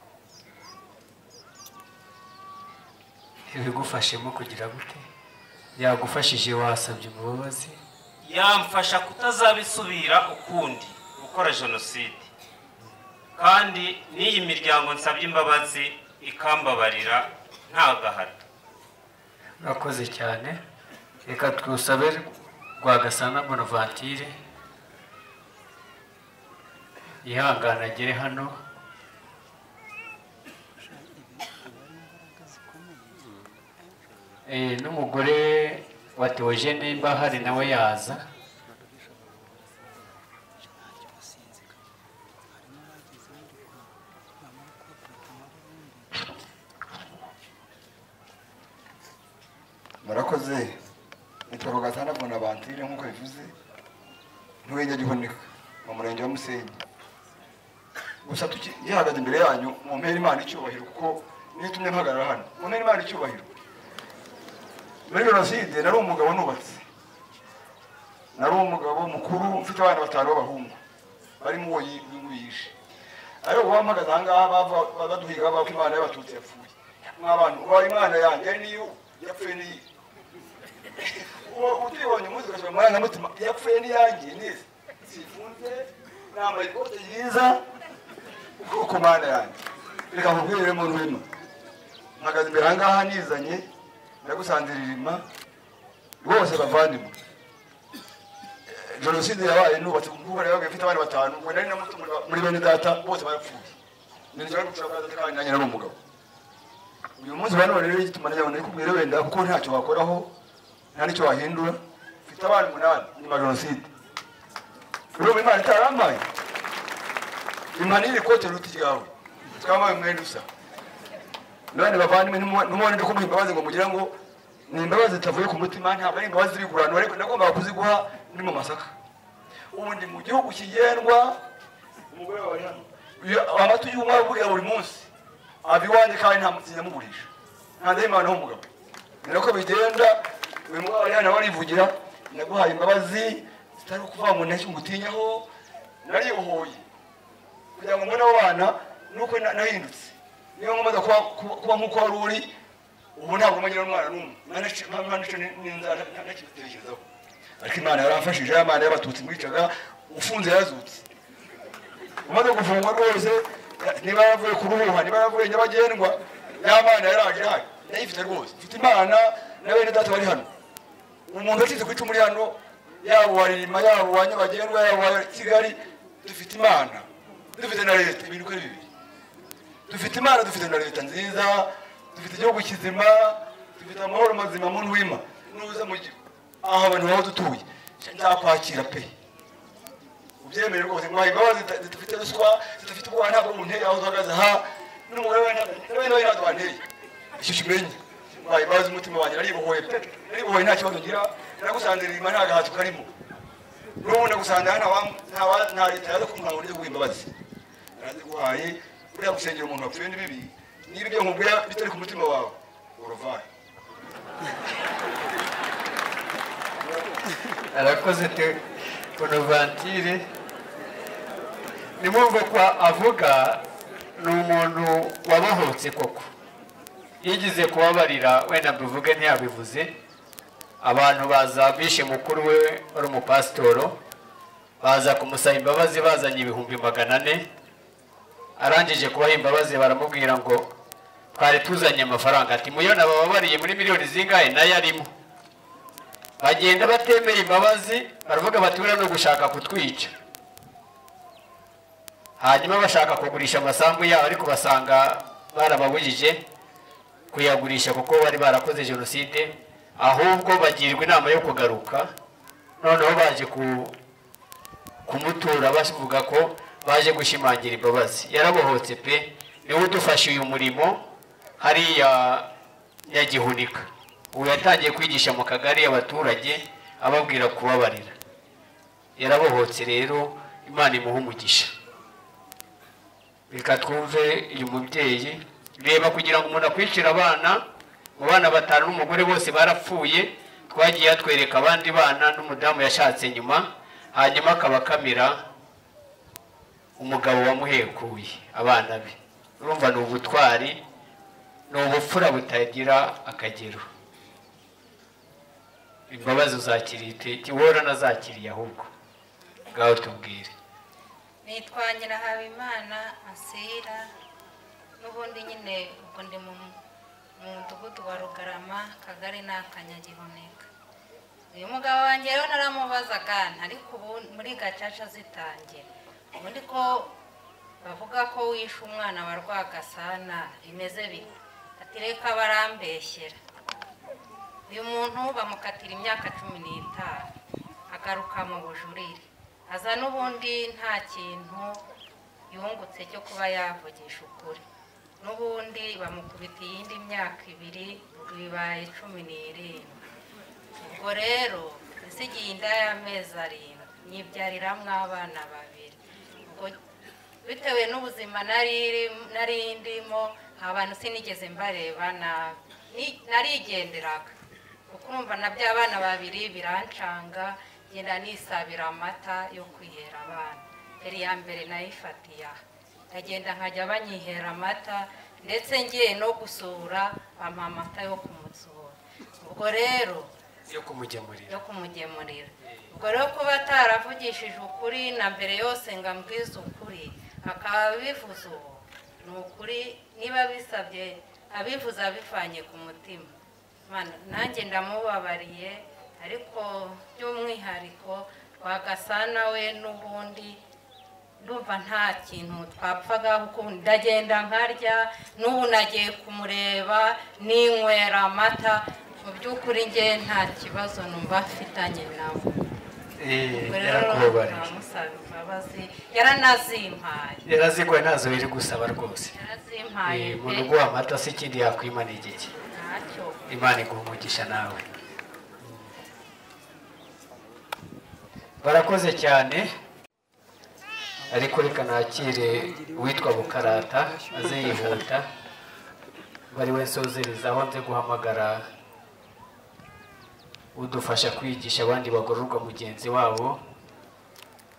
Ibigufashemo kugira gute? Yagufashije wasabye imbabazi? Yamfasha kutazabisubira ukundi gukora jenoside. Kandi n'iyi miryango nsabye imbabazi ikambabarira nta gahato urakoze cyane. Reka twisabe rwagasana bonaventure. Yihangane agere hano. N'umugore wa Theogene nimba hari nawe yaza. Murakoze. Nitwa Rwagasana Bonaventure nk'uko bivuze. Ntuwenge gihunika mu murenge wa Musenyi. Gusa gihagaze imbere yanyu mumpere imana icyubahiro kuko niyo tumwe mpagarara hano. Mumpere imana icyubahiro. Muri jenoside nari umugabo nubatse nari umugabo mukuru mfite abana batanu b'abahungu. Barimo uwo yishe ariko uwampagaze ahangaha bava- ba- baduhiga bavuga imana y'abatutsi yapfuye mw'abantu ubaye imana yanjye niyo? Yapfuye niyi uwo utibonye umunsi ugashyira mu marangamutima yapfuye n'iyanjye neza sifunze nambaye ikote ryiza ku mana yanjye reka nkubwire muntu urimo mpagaze imbere ahangaha nizanye ndagusanze bose bavandimwe jenoside yabaye nubatse umukobwa rero abana batanu. Nari na muri- bene data bose barapfuye. Uyu munsi rero igituma nari kubwira wenda kuko ntacyo wakoraho nta n'icyo wahindura. Abana umunani nyuma jenoside itarambaye imana iri kote ruti ryawe twambaye umwenda usa none bavandimwe n'umubone ndi kumuha imbabazi ngo mugire ngo ni imbabazi zitavuye ku mutima ntabwo ari imbabazi z'ibigurano ariko nagombaga kuziguha ndi mu masaka. Ubu ndi mu gihugu kigendwa umugore wawe hano. Amata uyu umwe avuga buri munsi. Ava iwanjye kandi nta mutsi nyamugurisha. Nta ndahimana w'umugabo ni nako bigenda uyu mugabo ari hano arivugira naguhaye imbabazi zitari ukuvuga ngo ntacyo ngutinyaho naribohoye kugira ngo mbone abo bana nuko na- nahindutse. Niyo nkomaze kuba nk'uko wari uri ubu ntabwo umenya n'umwana n'umwe. Ntakibitekerezaho ariko imana yaramfashije ya mana y'abatutsi mwicaga ufunze yarazutse umaze gufungwa rwose niba yaravuye ku ruhuha niba yaravuye nyabagendwa ya mana yaraje hano ndayifite rwose. Mfite imana na bene data bari hano. Umuntu wacitse ku icumu uri hano yaba uwa ririma yaba uwa nyabagendwa yaba uwa kigali dufite imana. Dufite na leta ibintu uko ari bibiri. Dufite imana dufite na leta nziza dufite igihugu kizima dufite amahoro mazima muntu wima nuza mu aho abantu baba dutuye nzakwakira pe ubyemere rwose ngo imbabazi zidafite ruswa zidafite ubwoba ntabwo umuntu yari aho duhagaze aha n'umugore we nawe ntabwo wanteye icyo kimenye ngo imbabazi umutima wanjye naribohoye pe naribohoye nta kibazo ngira nagusanze ririma nta gahato karimo n'ubu nagusanze nta- leta yaza kumva ngo njye guha imbabazi naraziguhaye buriya gusengera umuntu wapfuye ni bibi. Niba ibyo nkubwira bitari ku mutima wawe. Uruvaye arakoze te. Bonovantire nimwumva ko avuga ni umuntu wabohotse koko. Yigize kubabarira wenda mbivuge ntiyabivuze. Abantu baza bishe mukuru we wari umupasitoro. Baza kumusaba imbabazi bazanye ibihumbi magana ane. Arangije kubaha imbabazi baramubwira ngo twari tuzanye amafaranga. Ati muyona bababariye muri miliyoni zingahe? Nayo arimo. Bagenda batemera imbabazi baravuga bati buriya no gushaka kutwica. Hanyuma bashaka kugurisha amasambu yabo ariko basanga barababujije kuyagurisha kuko bari barakoze jenoside ahubwo bagirwa inama yo kugaruka. Noneho baje ku- kumutura bavuga ko baje gushimangira imbabazi yarabohotse pe ni we udufashe uyu murimo hariya nyagihunika ubu yatangiye kwigisha mu kagari abaturage ababwira kubabarira. Yarabohotse rero imana imuha umugisha. Reka twumve uyu mubyeyi. Reba kugira ngo umuntu akwicire abana mu bana batanu n'umugore bose barapfuye twagiye atwereka abandi bana n'umudamu yashatse nyuma hanyuma akaba akamira umugabo wamuhekuye abana be. Urumva ni ubutwari ni ubupfura butagira akagero. Imbabazi uzakiriye iteke wowe uranazakiriye ahubwo. Ngaho tubwire. Nitwa nyirahabimana asira n'ubundi nyine ubwo ndi mu mudugudu wa rugarama kagari ni akanyagihoneka uyu mugabo wanjye rero naramubazaga ariko ubu muri gacaca zitangira ubundi ko bavuga ko wishe umwana wa rwagasana bimeze bite? Ati reka barambeshyera uyu muntu bamukatira imyaka cumi n'itanu. Agaruka mu bujurire. Aza n'ubundi nta kintu yungutse cyo kuba yavugisha ukuri. N'ubundi bamukubita iyindi myaka ibiri bibaye cumi n'irindwi. Ubwo rero isigiye inda y'amezi arindwi. Nyibyariramo abana babiri. Bitewe n'ubuzima nari- ndimo abantu sinigeze mbareba narigenderaga. Kuko urumva na bya bana babiri birancanga ngenda nisabira amata yo kwihera abana. Yari iya mbere nayifatiye aha. Ndagenda nkajya banyihera amata ndetse ngiye no gusura bampa amata yo kumutsura. Ubwo rero yo kumugemurira. Yo ubwo rero kuba ataravugishije ukuri na mbere yose ngo ambwize ukuri. Akaba abivuze ubu ni ukuri niba bisabye abivuze abivanye ku mutima. Nanjye ndamubabariye ariko by'umwihariko rwagasana we n'ubundi ndumva nta kintu twapfaga ndagenda nkarya n'ubu nagiye kumureba ninywera amata. Mu by'ukuri nge nta kibazo numva afitanye rero yarakubabariye yaranazimpaye yarazigwa ntazo biri gusaba rwose yarazimpaye umuntu uguha amata si ikindi yakwimana igiki imana iguha umugisha nawe barakoze cyane ariko reka nakire uwitwa bukarata aze yihuta bari we nsozerezaho nze guhamagara udufasha kwigisha abandi bagororwa mugenzi wabo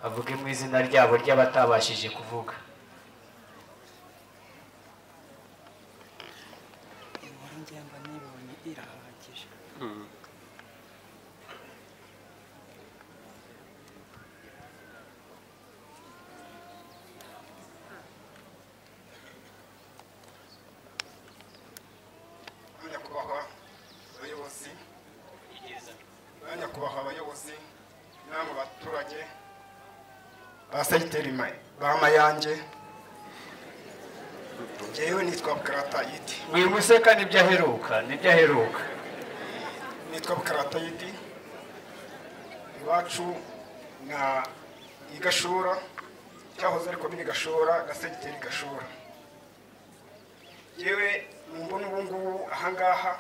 avuge mu izina ryabo ry'abatabashije kuvuga inkuru ngenda nibonye irahagije nyakubahwa abayobozi nyakubahwa abayobozi namwe baturage ba segiteri ba mayange. Ngewe nitwa bukarata yidi. Mwimuseka ni byo aheruka ni byo aheruka. Nitwa bukarata yidi. Iwacu na igashora cyahoze ari komini gashora na segiteri gashora. Yewe mbona ubu ngubu ahangaha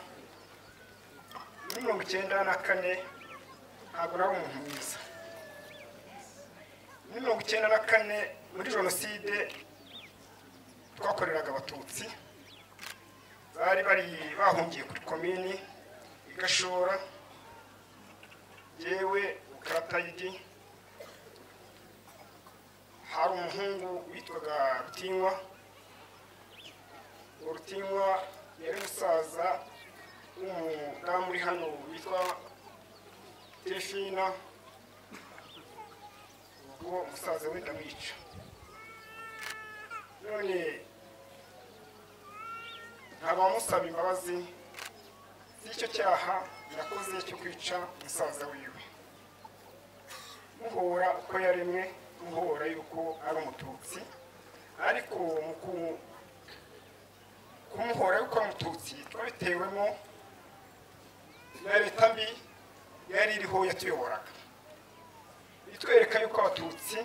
muri mirongo icyenda na kane ntabwo nari umuntu mwiza. Muri mirongo icyenda na kane muri jenoside twakoreraga abatutsi. Bari bari bahungiye kuri komini igashora yewe ukaratayidi hari umuhungu witwaga rutinywa uwo rutinywa yari musaza w'umudamu uri hano witwa telefina ubwo umusaza we ndamwica none ntabamusaba imbabazi z'icyo cyaha yakoze cyo kwica musaza wiwe muhora uko yaremwe muhora yuko ari umututsi ariko mu ku- kumuhora yuko ari umututsi twabitewemo na leta mbi yari iriho yatuyoboraga itwereka yuko abatutsi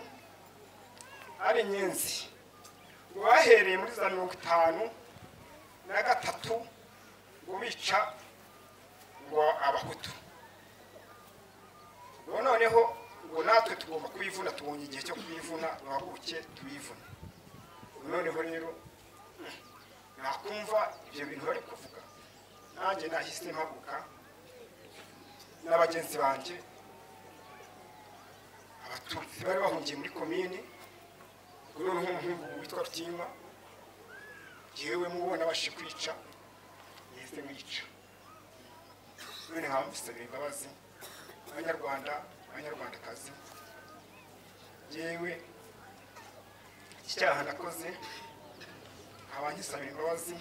ari inyenzi. Bahereye muri za mirongo itanu na gatatu ngo bica ngo abahutu. Noneho ngo natwe tugomba kubivuna tubonye igihe cyo kubivuna duhaguruke tubivune. Noneho rero nakumva ibyo bintu bari kuvuga. Nanjye nahise mpaguka. Na bagenzi banjye abatutsi bari bahungiye muri komini ubwo noneho umuhungu witwa rutinywa yewe mubona abashe kwica yahise mwica. None nkaba mbisabira imbabazi abanyarwanda abanyarwandakazi. Yewe iki cyaha nakoze nkaba nkisabira imbabazi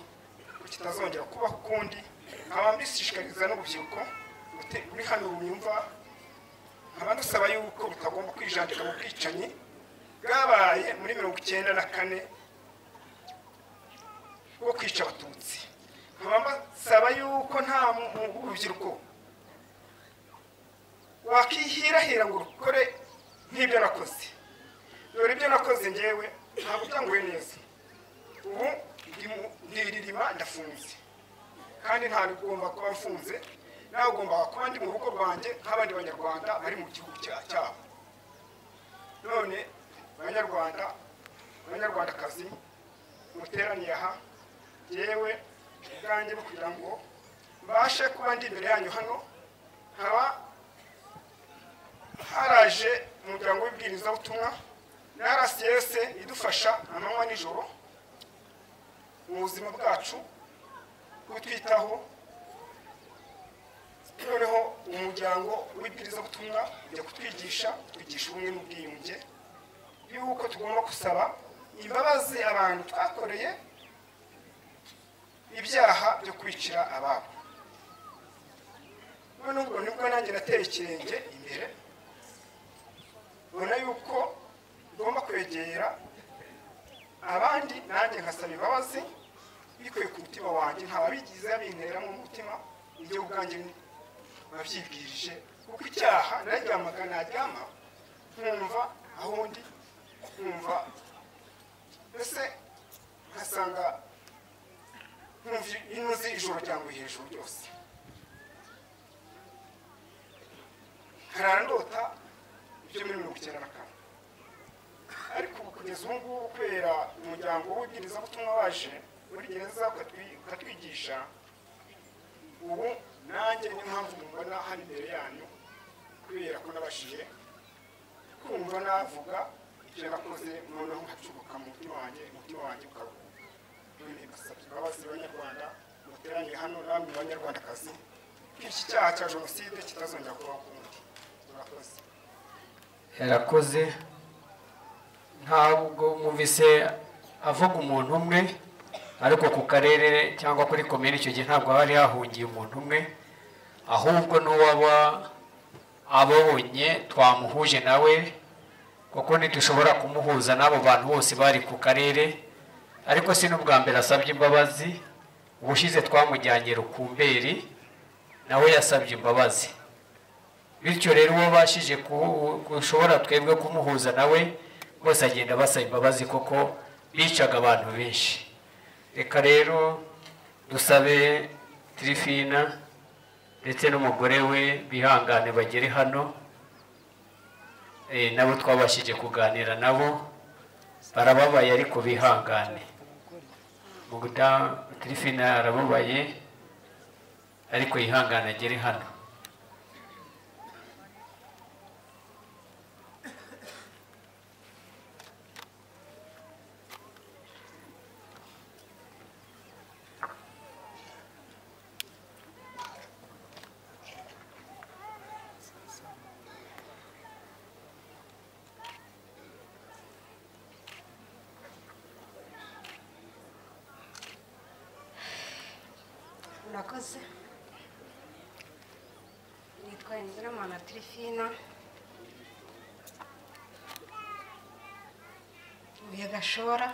ko kitazongera kubaho ukundi nkaba mbishishikariza n'urubyiruko ruri hano runyumva nkaba ndusaba yuko rutagomba kwijandika mu bwicanyi bwabaye muri mirongo icyenda na kane bwo kwica abatutsi. Nkaba yuko nta mu- mu urubyiruko wakihirahira ngo rukore nk'ibyo nakoze. Dore ibyo nakoze ngewe ntabwo byanguye neza. Ubu ndi mu- ndiririma ndafunze. Kandi nta ugomba kuba mfunze. Nawe ugomba kuba ndi mu rugo rwanjye nk'abandi banyarwanda bari mu gihugu cya- cyabo. None banyarwanda banyarwandakazi muteraniye aha yewe ubwanjye bwo kugira ngo mbashe kuba ndi imbere yanyu hano nkaba haraje umuryango w'ibwirizabutumwa na rcs idufasha amanywa nijoro mu buzima bwacu kutwitaho noneho umuryango w'ibwirizabutumwa ujya kutwigisha twigisha ubumwe n'ubwiyunge yuko tugomba gusaba imbabazi abantu twakoreye ibyaha byo kwicira ababo. None ubwo ni bwo nanjye nateye ikirenge imbere ubona yuko ngomba kwegera abandi nanjye nkasaba imbabazi bikuye ku mutima wanjye. Nkaba bigize bintera mu mutima ibyo ubwanjye babyibwirije kuko icyaha nararyamaga naryama nkumva aho ndi nkumva mbese nkasanga nkumva inuzi ijoro ryanguye hejuru ryose. Nkarara ibyo muri mirongo icyenda na kane ariko ubu kugeza ubu ngubu kubera umuryango w'ibwirizabutumwa waje muri gereza ukatwi- ukatwigisha ubu nanjye niyo mpamvu mubona hano imbere yanyu kubera ko nabashije kumva navuga ibyo nakoze noneho nkacuruka mu mutima wanjye umutima wanjye ukaba. None gasabye imbabazi abanyarwanda muteraniye hano namwe banyarwandakazi ko iki cyaha cya jenoside kitazongera kubaho ukundi. Murakoze. Yarakoze ntabwo mwumvise avuga umuntu umwe ariko ku karere cyangwa kuri komini icyo gihe ntabwo hari hahungiye umuntu umwe. Ahubwo n'uwaba abonye twamuhuje nawe kuko ntidushobora kumuhuza n'abo bantu bose bari ku karere. Ariko si n'ubwa mbere asabye imbabazi ubushize twamujyanye rukumberi nawe yasabye imbabazi. Bityo rero uwo bashije gushobora twebwe kumuhuza nawe bose agenda basaba imbabazi koko bicaga abantu benshi. Reka rero dusabe tirifina ndetse n'umugore we bihangane bagere hano Eh, nabo twabashije kuganira nabo barababaye ariko bihangane. Muguda tirifina arababaye ariko yihangane agere hano murakoze nitwa tirifina ubuye gashora.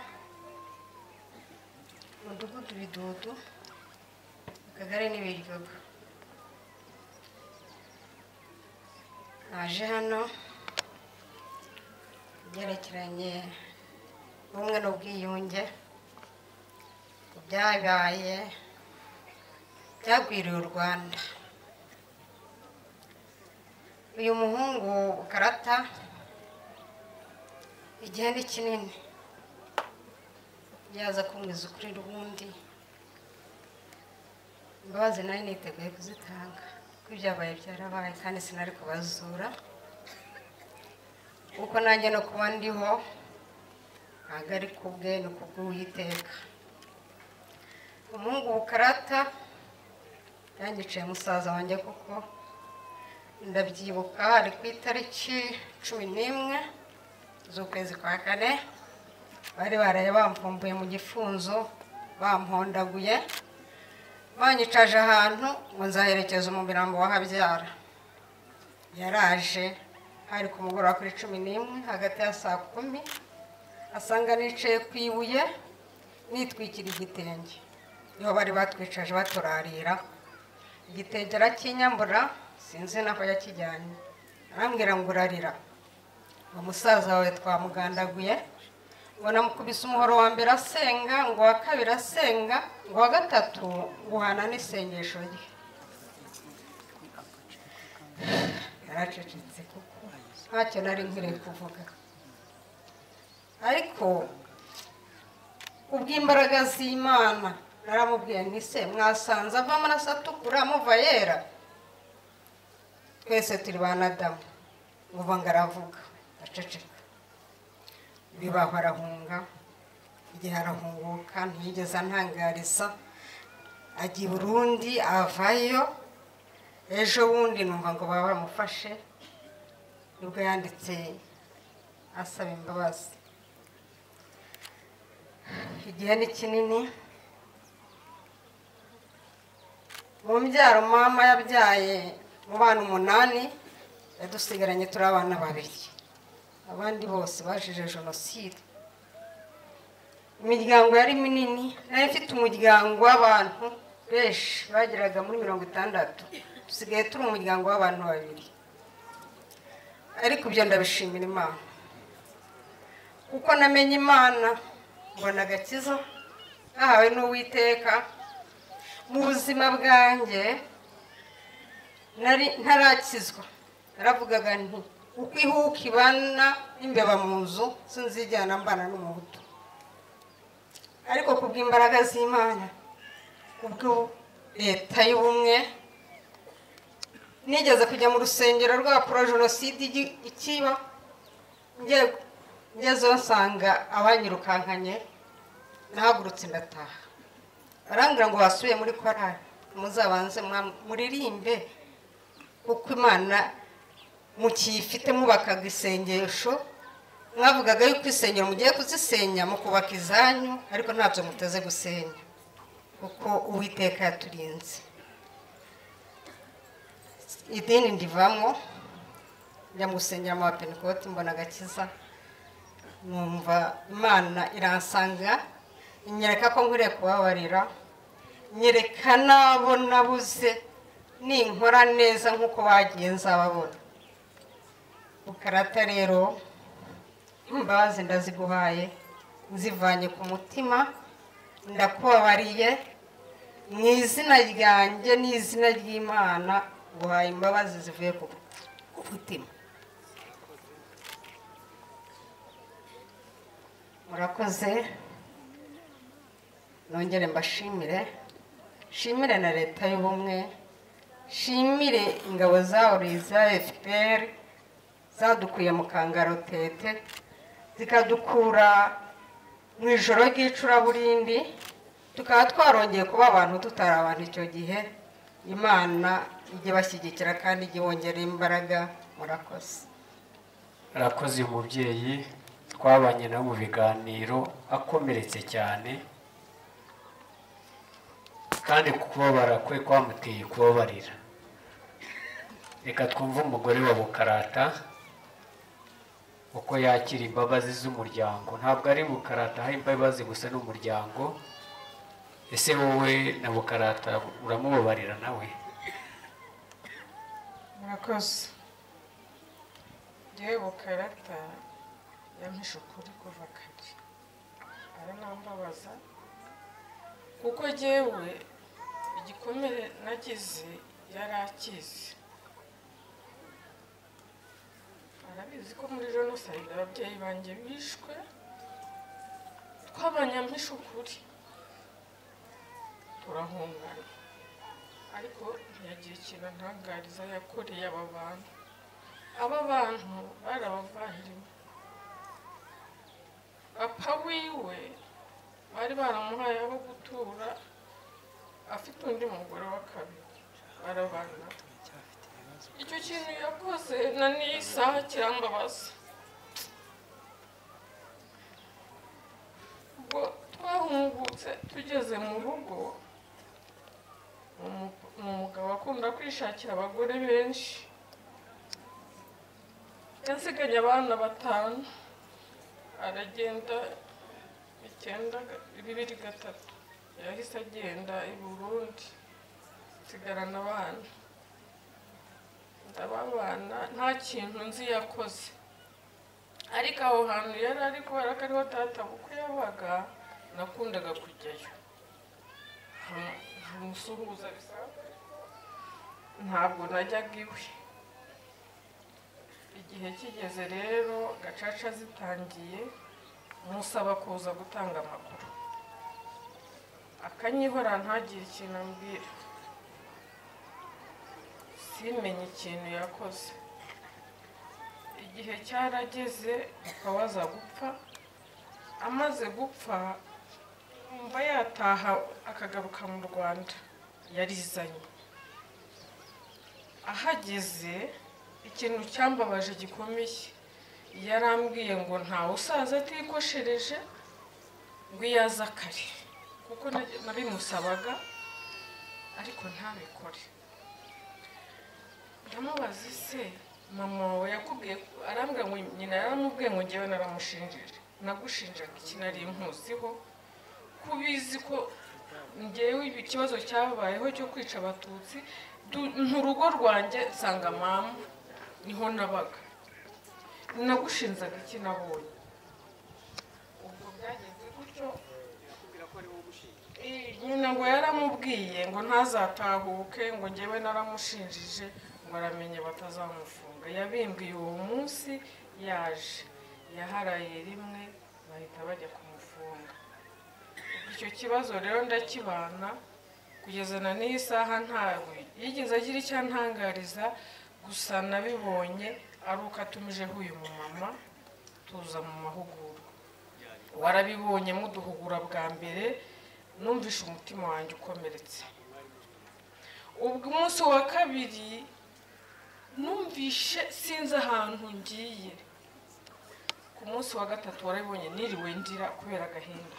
Umudugudu bidudu akagari n'ibiryogo naje hano ibyerekeranye n'ubumwe n'ubwiyunge byabaye byagwiriye u rwanda uyu muhungu karata igihe ni kinini. Yaza kumwiza ukuri ubundi imbabazi nari niteguye kuzitanga. Ko ibyabaye byarabaye kandi sinari kubazura. Kuko nanjye no kuba ndiho ntabwo ari kubwe ni kubw'uwiteka. Umuhungu karata yangiciye musaza wanjye kuko ndabyibuka ari ku itariki cumi n'imwe z'ukwezi kwa kane. Bari baraye bamvumbuye mu gifunzo bampondaguye banyicaje ahantu ngo nzaherekeza umumirambo wa habyara yaraje hari ku mugoroba kuri cumi n'imwe hagati ya saa kumi asanga nicaye ku ibuye nitwikira igitenge. Niho bari batwicaje baturarira igitenge arakinyambura sinzi n'aho yakijyanye. Arambwira ngo urarira uwo musaza wawe twamugandaguye. Ngo namukubise umuhoro wa mbere asenga ngo uwa kabiri asenga ngo uwa gatatu guhana n'isengesho rye. Yaracecetse kuko ntacyo nari nkwiriye kuvuga. Ariko ubw'imbaraga z'imana naramubwiye nti se mwasanze ava amaraso atukura amuva yera. Twese turi ba nadamu. Ngo ngo aravuga aceceka bibaho arahunga igihe arahunguka ntiyigeze antangariza ajya i burundi avayo ejo bundi numva ngo baba bamufashe ni bwo yanditse asaba imbabazi. Igihe ni kinini. Mu mbyaro mama yabyaye mu bana umunani yadusigaranye turi abana babiri. Abandi bose bazize jenoside. Imiryango yari minini nari mfite umuryango w'abantu benshi bageraga muri mirongo itandatu. Dusigaye turi umuryango w'abantu babiri. Ariko ibyo ndabishimira imana. Kuko namenye imana mbona agakiza nahawe n'uwiteka. Mu buzima bwanjye ntarakizwa naravugaga nti uko ihuka ibana n'imbeba mu nzu sinzijyana mbana n'umuhutu ariko kubw'imbaraga z'imana kubwo leta y'ubumwe nigeze kujya mu rusengero rwa poro jenoside ikiba nge- ngezeho nsanga abanyirukankanye nahagurutse ndataha. Barambwira ngo basubiye muri korari muzabanze muririmbe. Kuko imana mukiyifite mubakaga isengesho mwavugaga yuko isengero mugiye kuzisenya mu kubaka izanyu ariko ntabyo muteze gusenya kuko uwiteka yaturinze. Idini ndivamo njya mu gusengera mu mbona agakiza numva imana iransanga inyereka ko nkwiriye kubabarira nyereka n'abo nabuze ninkora neza nk'uko bagiye nzababona bukarata rero imbabazi ndaziguhaye nzivanye ku mutima ndakubabariye mu izina ryanjye n'izina ry'imana nguhaye imbabazi zivuye ku mutima. Murakoze nongere mbashimire. Shimire na leta y'ubumwe shimire ingabo za fpr zadukuye mu kangarotete zikadukura mu ijoro ry'icuraburindi tukaba twarongeye kuba abantu tutari abantu icyo gihe. Imana ijye bashyigikira kandi ijye wongera imbaraga murakoze. Arakoze uyu mubyeyi. Twabanye nawe mu biganiro akomeretse cyane. Kandi kubabara kwe kwamuteye kubabarira. Reka twumve umugore wa bukarata uko yakira imbabazi z'umuryango. Ntabwo ari bukarata aho imbabazi gusa n'umuryango. Ese wowe na bukarata uramubabarira nawe? Murakoze. Njyewe bukarata yampishe ukuri kuva kare. Aranambabaza kuko njyewe igikomere nagize yari akizi. Arabizi ko muri jenoside ababyeyi banjye bishwe twabanye mpishe ukuri. Turahungana. Ariko ntiyagira ikintu ntangariza yakoreye aba bantu. Aba bantu bari abavandimwe papa wiwe bari baramuhaye abo gutura afite undi mugore wa kabiri. Barabana icyo kintu yakoze na n'iyi kirambabaza. Ubwo twahungutse tugeze mu rugo ni umugabo akunda kwishakira abagore benshi. Yansiganye abana batanu. Aragenda icyenda bibiri gatatu. Yahise agenda i burundi. Nsigarana abana ndababana nta kintu nzi yakoze. Ariko aho hantu yari ari kubera ko ariho data bukwe yabaga nakundaga kujyayo. Nkamusuhuza bisanzwe. Ntabwo najyaga iwe. Igihe kigeze rero gacaca zitangiye musaba kuza gutanga amakuru. Akanyihora ntagire ikintu ambwira simenye ikintu yakoze. Igihe cyarageze akaba aza gupfa. Amaze gupfa mva yataha akagaruka mu rwanda. Yarizanye. Ahageze ikintu cyambabaje gikomeye. Yarambwiye ngo ntawe usaza atikoshereje ngo iyo aza kare. Kuko na- nabimusabaga ariko ntabikore. Ndamubaza ise mama wawe yakubwiye arambwira ngo nyina yaramubwiye ngo ngewe naramushinjije nagushinjaga iki? Nari nkuziho ko ubizi ko ngewe ikibazo cyabayeho cyo kwica abatutsi du- nta urugo rwanjye nsanga mama ni ho nabaga. Nagushinzaga iki? Nabonye ubwo byagenze gutyo Eh, nyina ngo yaramubwiye ngo ntazatahuke ngo ngewe naramushinjije ngo aramenye batazamufunga. Yabimbwiye uwo munsi yaje. Yaharaye rimwe bahita bajya kumufunga. Icyo kibazo rero ndakibana kugeza na n'iyi saha ntawe. Yigeze agira icyo antangariza gusa nabibonye ari uko atumijeho uyu mumama tuza mu mahugurwa. Warabibonye muduhugura bwa mbere numvishe umutima wanjye ukomeretse. Ubwo umunsi wa kabiri numvishe sinzi ahantu ngiye. Ku munsi wa gatatu warabibonye niriwe ndira kubera agahinda.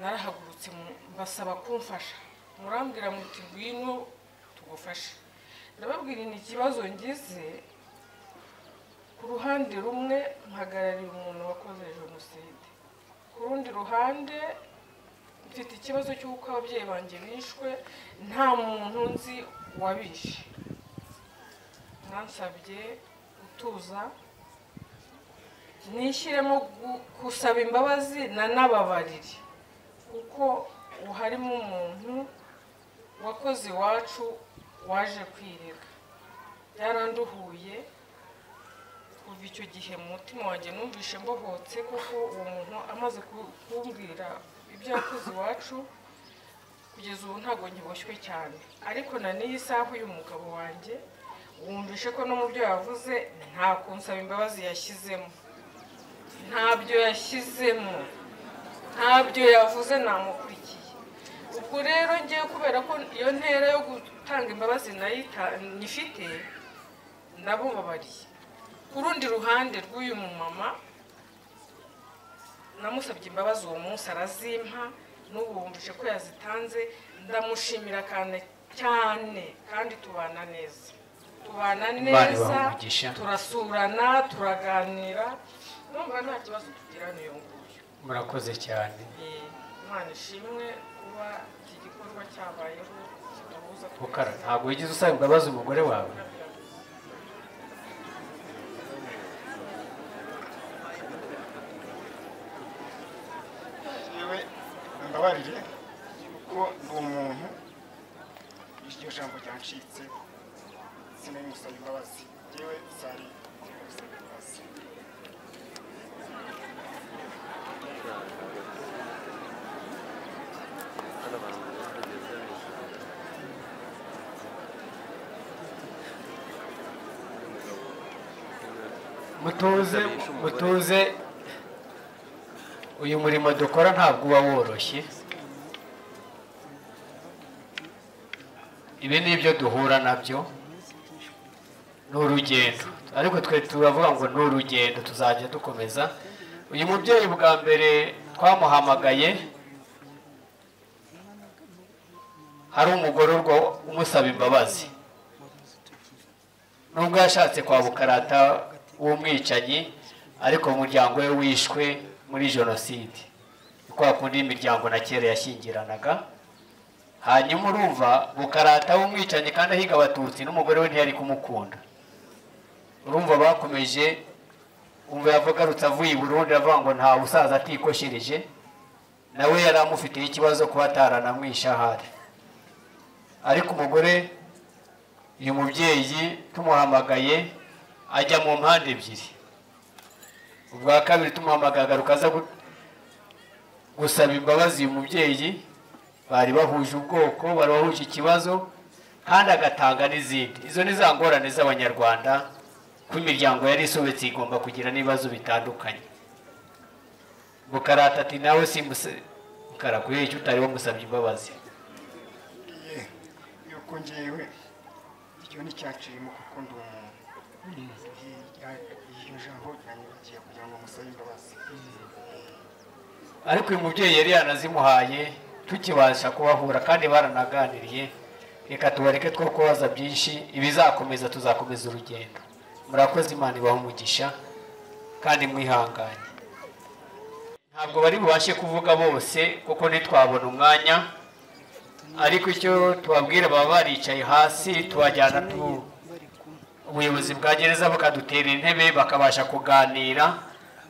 Narahagurutse mbasaba kumfasha. Murambwira muti ngwino tugufashe. Ndababwira ni ikibazo ngize. Ku ruhande rumwe mpagarariye umuntu wakoze jenoside. Ku rundi ruhande mfite ikibazo cy'uko ababyeyi banjye bishwe nta muntu nzi wabishe. Mwansabye gutuza nishyiremo gu- gusaba imbabazi nanababarire kuko harimo umuntu wakoze iwacu waje kwirega. Byaranduhuye kuva icyo gihe mu mutima wanjye numvishe mbohotse kuko uwo muntu amaze ku- kumbwira ibyo yakoze iwacu kugeza ubu ntabwo nkiboshywe cyane. Ariko na n'iyi saha uyu mugabo wanjye wumvishe ko no mu byo yavuze nta kunsaba imbabazi yashyizemo. Ntabyo yashyizemo. Ntabyo yavuze namukurikiye. Ubwo rero ngewe kubera ko iyo ntera yo gutanga imbabazi nyifite ndabubabariye ku rundi ruhande rw'uyu mumama namusabye imbabazi uwo munsi arazimpa n'ubu wumvishe ko yazitanze. Ndamushimira cyane cyane kandi tubana neza. Tubana neza turasurana turaganira. Numva nta kibazo tugirana uyu nguyu. Murakoze cyane. Imana ishimwe kuba iki gikorwa cyabayeho kiduhuza ntabwo wigeze usaba imbabazi umugore wawe yewe mbabarire kuko ndi umuntu iryo jambo ryancitse sinayimusaba imbabazi yewe zari gusaba imbabazi mutuze mutuze uyu murimo dukora ntabwo uba woroshye. Ibi ni ibyo duhura na byo. Ni urugendo. Ariko twe turavuga ngo ni urugendo tuzajya dukomeza. Uyu mubyeyi bwa mbere twamuhamagaye. Hari umugororwa umusaba imbabazi. Nubwo yashatse kwa bukarata w'umwicanyi ariko umuryango we wishwe. Muri jenoside. Kwa kundi imiryango na kera yashyingiranaga. Hanyuma urumva bukarata w'umwicanyi kandi ahiga abatutsi n'umugore we ntiyari kumukunda. Urumva bakomeje umva yavugarutse avuye i burundi avuga ngo nta busaza atikoshereje nawe yari amufitiye ikibazo kuba ataranamwishe ahari ariko umugore uyu mubyeyi tumuhamagaye ajya mu mpande ebyiri. Ubwa kabiri tumuhamagaye agaruka aza gu- gusaba imbabazi uyu mubyeyi. Bari bahuje ubwoko bari bahuje ikibazo kandi agatanga n'izindi. Izo ni za ngorane z'abanyarwanda ko imiryango yari isobetse igomba kugira n'ibibazo bitandukanye. Bukarata ati nawe simbuse karakuye icyo utari wamusabye imbabazi? Yuko ngewe icyo ni cyaciyemo kuko ndi umuntu Ariko uyu mubyeyi yari yanazimuhaye tukibasha kubahura kandi baranaganiriye. Reka tubareke two kubaza byinshi ibizakomeza tuzakomeza urugendo. Murakoze imana ibaha umugisha kandi mwihanganye. Ntabwo bari bubashe kuvuga bose kuko ntitwabona umwanya ariko icyo tubabwira baba baricaye hasi tubajyana tu ubuyobozi bwa gereza bakadutera intebe bakabasha kuganira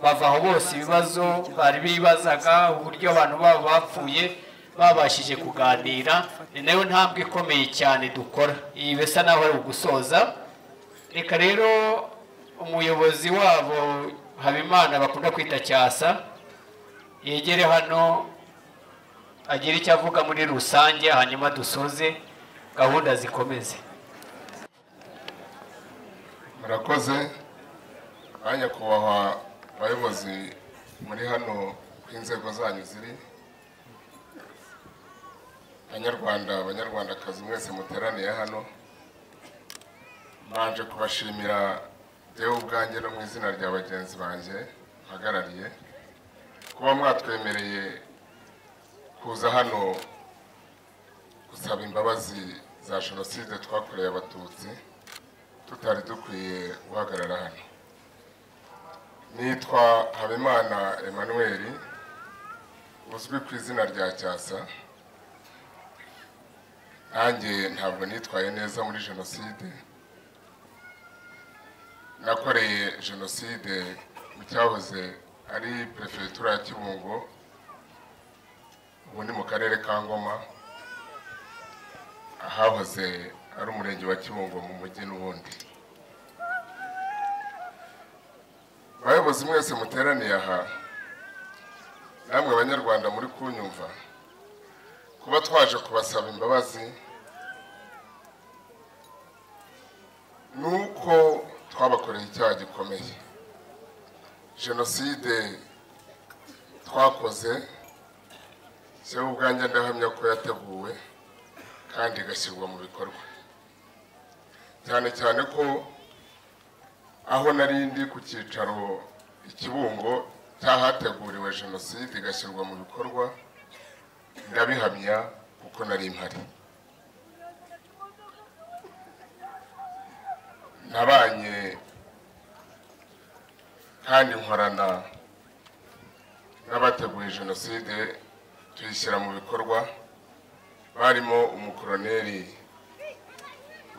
bava aho bose ibibazo bari bibazaga uburyo abantu babo bapfuye babashije kuganira. Ni na yo ntambwe ikomeye cyane dukora. Iyi bisa naho ari ugusoza. Reka rero umuyobozi wabo habimana bakunda kwita cyasa yegere hano agire icyo avuga muri rusange hanyuma dusoze gahunda zikomeze. Murakoze. Ba nyakubahwa abayobozi muri hano ku inzego zanyu ziri. Banyarwanda abanyarwandakazi mwese muteraniye hano. Mbanje kubashimira jyewe ubwanjye no mu izina rya bagenzi banjye mpagarariye kuba mwatwemereye kuza hano gusaba imbabazi za jenoside twakoreye abatutsi. Tutari dukwiye guhagarara hano. Nitwa habimana emmanuel uzwi ku izina rya cyasa. Nanjye ntabwo nitwaye neza muri jenoside. Nakoreye jenoside mu cyahoze ari perefegitura ya kibungo ubu ni mu karere ka ngoma. Ahahoze ari umurenge wa kibungo mu mujyi n'ubundi abayobozi mwese muteraniye aha namwe banyarwanda muri kunyumva kuba twaje kubasaba imbabazi ni uko twabakoreye icyaha gikomeye. Jenoside twakoze yewe ubwanjye ndahamya ko yateguwe kandi igashyirwa mu bikorwa. Cyane cyane ko aho nari ndi ku cyicaro ikibungo cy'ahateguriwe jenoside igashyirwa mu bikorwa ndabihamya kuko nari mpari. Nabanye kandi nkorana n'abateguye jenoside tuyishyira mu bikorwa barimo umukoroneri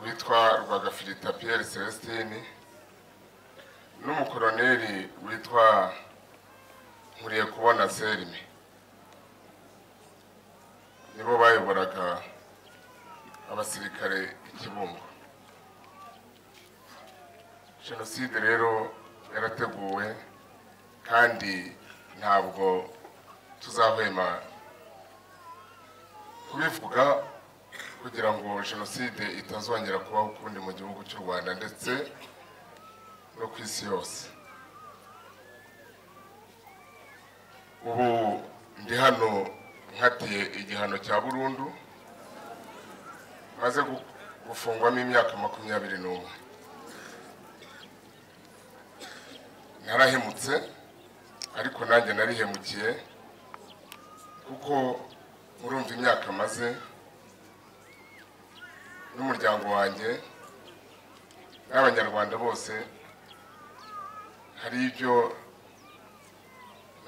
witwa rwagafirita Pierre celestine n'umukoroneri witwa nkuriye kubona serime nibo bayoboraga abasirikare ikibungo jenoside rero yarateguwe kandi ntabwo tuzahwema kubivuga kugira ngo jenoside itazongera kubaho ukundi mu gihugu cy'u rwanda ndetse no ku isi yose. Ubu ndi hano nkatiye igihano cya burundu maze gu- gufungwamo imyaka makumyabiri n'umwe. Narahemutse ariko nanjye narihemukiye kuko murumva imyaka maze n'umuryango wanjye n'abanyarwanda bose hari ibyo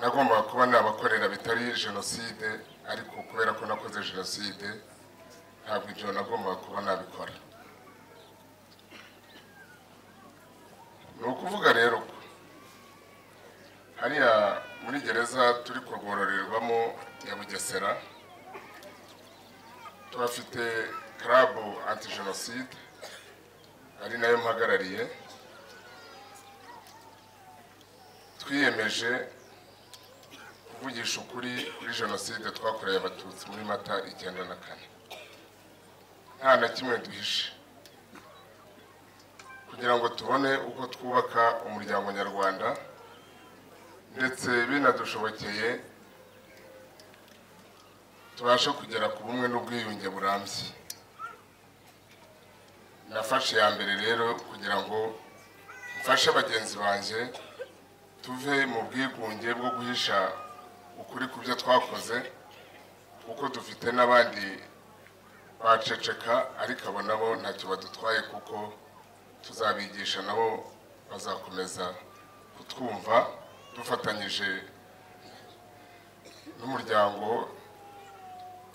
nagombaga kuba nabakorera bitari jenoside ariko kubera ko nakoze jenoside ntabwo ibyo nagombaga kuba nabikora. Ni ukuvuga rero ko hariya muri gereza turi kurwororerwamo ya bugesera tuhafite karabu anti jenoside ari na yo mpagarariye twiyemeje kuvugisha ukuri kuri jenoside twakoreye abatutsi muri mata icyenda na kane. Nta na kimwe duhishe. Kugira ngo tubone uko twubaka umuryango nyarwanda ndetse binadushobokeye tubashe kugera ku bumwe n'ubwiyunge burambye. Nafashe ya mbere rero kugira ngo mfashe bagenzi banjye tuve mu bwigunge bwo guhisha ukuri ku byo twakoze kuko dufite n'abandi baceceka ariko abo nabo ntacyo badutwaye kuko tuzabigisha nabo bazakomeza kutwumva dufatanyije n'umuryango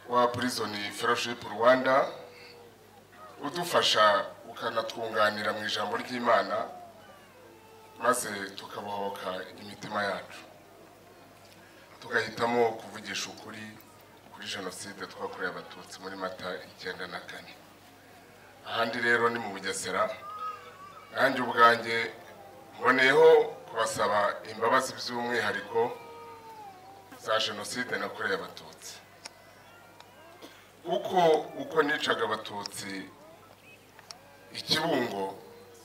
wa prison fellowship rwanda. Udufasha ukanatwunganira mu ijambo ry'imana maze tukabohoka imitima yacu. Tugahitamo kuvugisha ukuri kuri jenoside twakoreye abatutsi muri mata icyenda na kane. Ahandi rero ni mu bugesera. Nanjye ubwanjye mboneyeho kubasaba imbabazi by'umwihariko za jenoside nakoreye abatutsi. Kuko uko nicaga abatutsi ikibungo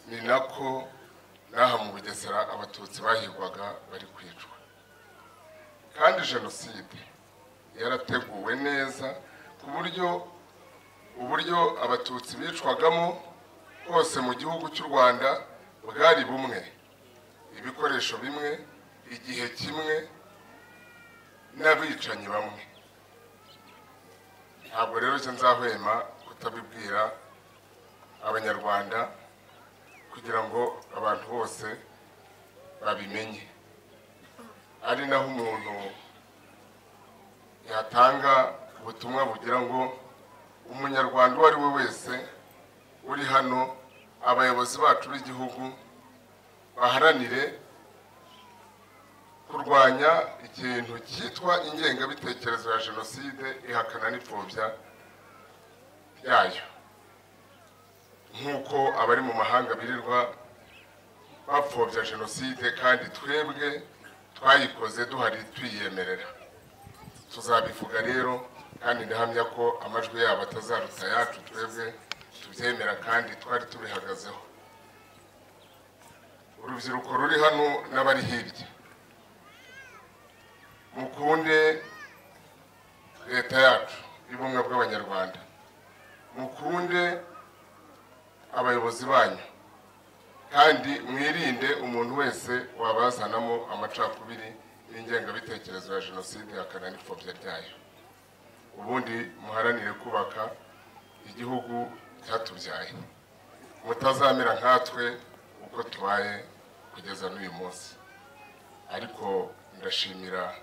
ni nako n'aha mu bugesera abatutsi bahigwaga bari kwicwa. Kandi jenoside yarateguwe neza ku buryo uburyo abatutsi bicwagamo hose mu gihugu cy'u rwanda bwari bumwe. Ibikoresho bimwe igihe kimwe n'abicanyi bamwe. Ntabwo rero nzahwema kutabibwira abanyarwanda kugira ngo abantu bose babimenye. Ari naho umuntu yatanga ubutumwa bugira ngo umunyarwanda uwo ari we wese uri hano abayobozi bacu b'igihugu baharanire kurwanya ikintu cyitwa ingengabitekerezo ya jenoside ihakana n'ipfobya ryayo nk'uko abari mu mahanga birirwa bapfobya jenoside kandi twebwe twayikoze duhari twiyemerera. Tuzabivuga rero kandi ndahamya ko amajwi yabo atazaruta yacu twebwe tubyemera kandi twari tubihagazeho. Urubyiruko ruri hano n'abari hirya. Mukunde leta yacu y'ubumwe bw'abanyarwanda. Mukunde abayobozi banyu. Kandi mwirinde umuntu wese wabazanamo amacakubiri n'ingengabitekerezo ya jenoside akana n'ipfobya ryayo ubundi muharanire kubaka igihugu cyatubyaye. Mutazamera nkatwe uko tubaye kugeza n'uyu munsi. Ariko ndashimira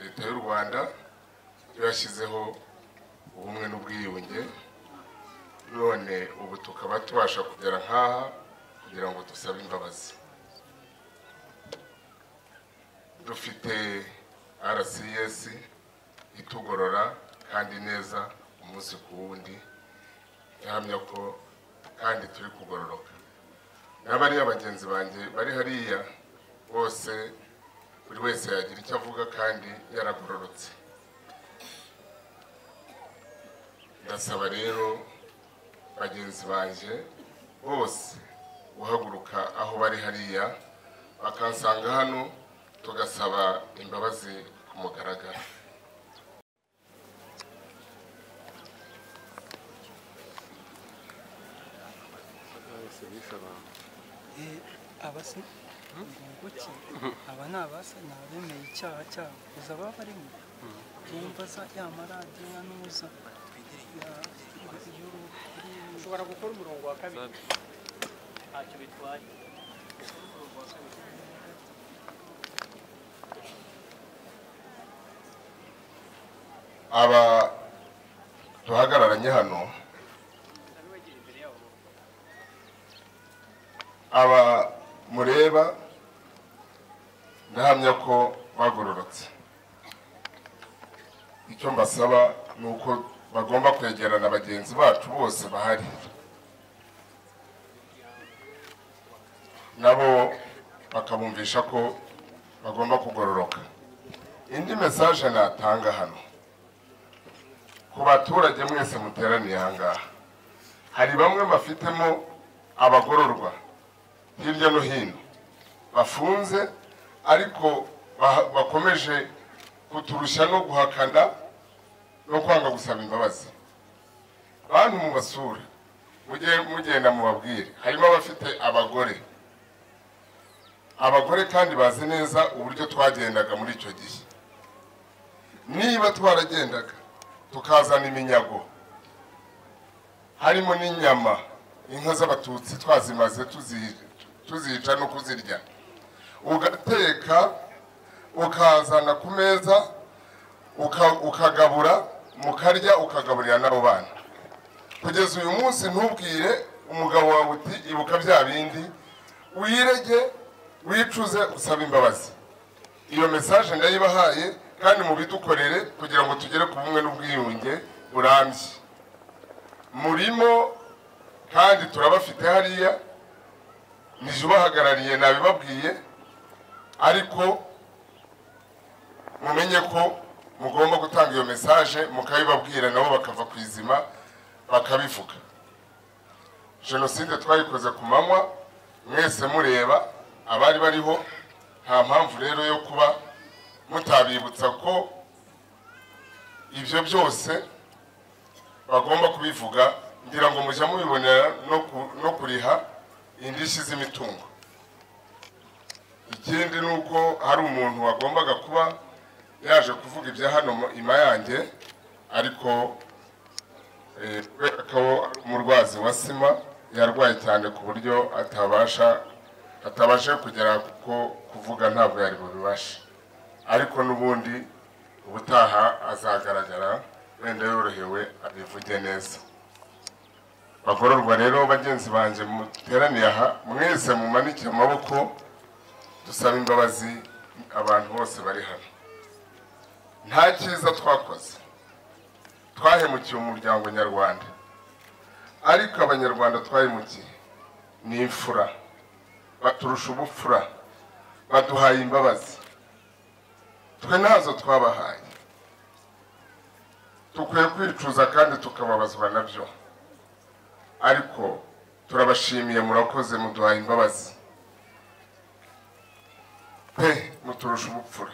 leta y'u rwanda yashyizeho ubumwe n'ubwiyunge. None ubu tukaba tubasha kugera nk'aha kugira ngo dusabe imbabazi. Dufite rcs itugorora kandi neza umunsi ku wundi. Ihamya ko kandi turi kugororoka. N'abariya bagenzi banjye bari hariya bose buri wese yagira icyo avuga kandi yaragororotse. Ndasaba rero bagenzi banjye bose guhaguruka aho bari hariya bakansanga hano tugasaba imbabazi ku mugaragaro. Abase? Nguki aba ni abasa ni abemeye icyaha cyabo. Gusa baba barimo bumva za ya maradiyo ya nuza ushobora gukora umurongo wa kabiri. Ntacyo bitwaye. Aba duhagararanye hano. Aba mureba ndahamya ko bagororotse. Icyo mbasaba ni uko bagomba kwegerana bagenzi bacu bose bahari. Nabo bakabumvisha ko bagomba kugororoka. Indi mesaje natanga hano. Ku baturage mwese muteraniye aha ngaha. Hari bamwe bafitemo abagororwa hirya no hino. Bafunze ariko ba- bakomeje kuturusha no guhakana no kwanga gusaba imbabazi. Bantu mubasura mujye mugenda mubabwire. Harimo abafite abagore. Abagore kandi bazi neza uburyo twagendaga muri icyo gihe. Niba twaragendaga tukazana iminyago. Harimo n'inyama inka z'abatutsi twazimaze tuzi- tuzica no kuzirya. Ugateka ukazana ku meza uka- ukagabura mukarya ukagaburira n'abo bana. Kugeza uyu munsi ntubwire umugabo wawe uti ibuka bya bindi wirege wicuze usaba imbabazi. Iyo mesaje ndayibahaye kandi mubidukorere kugira ngo tugere ku bumwe n'ubwiyunge burambye. Murimo kandi turabafite hariya nije ubahagarariye nabibabwiye ariko mumenye ko mugomba gutanga iyo mesaje mukabibabwira nabo bakava ku izima bakabivuga. Jenoside twayikoze ku manywa mwese mureba abari bariho nta mpamvu rero yo kuba mutabibutsa ko ibyo byose bagomba kubivuga ngira ngo mujya mubibonera no ku- no kuriha indishyi z'imitungo. Ikindi ni uko hari umuntu wagombaga kuba yaje kuvuga ibya hano mu- i Mayange ariko eh, ko umurwazi wa sima yarwaye cyane ku buryo atabasha atabasha kugera kuko kuvuga ntabwo yari bubibashe ariko n'ubundi ubutaha azagaragara wenda yorohewe abivuge neza. Bagororwa rero bagenzi banjye muteraniye aha mwese mumanike amaboko dusaba imbabazi abantu bose bari hano. Nta cyiza twakoze. Twahemukiye umuryango nyarwanda. Ariko abanyarwanda twahemukiye ni imfura. Baturusha ubupfura. Baduhaye imbabazi. Twe ntazo twabahaye. Dukwiye kwicuza kandi tukababazwa na byo. Ariko turabashimiye murakoze muduhaye imbabazi. Pe muturusha ubupfura.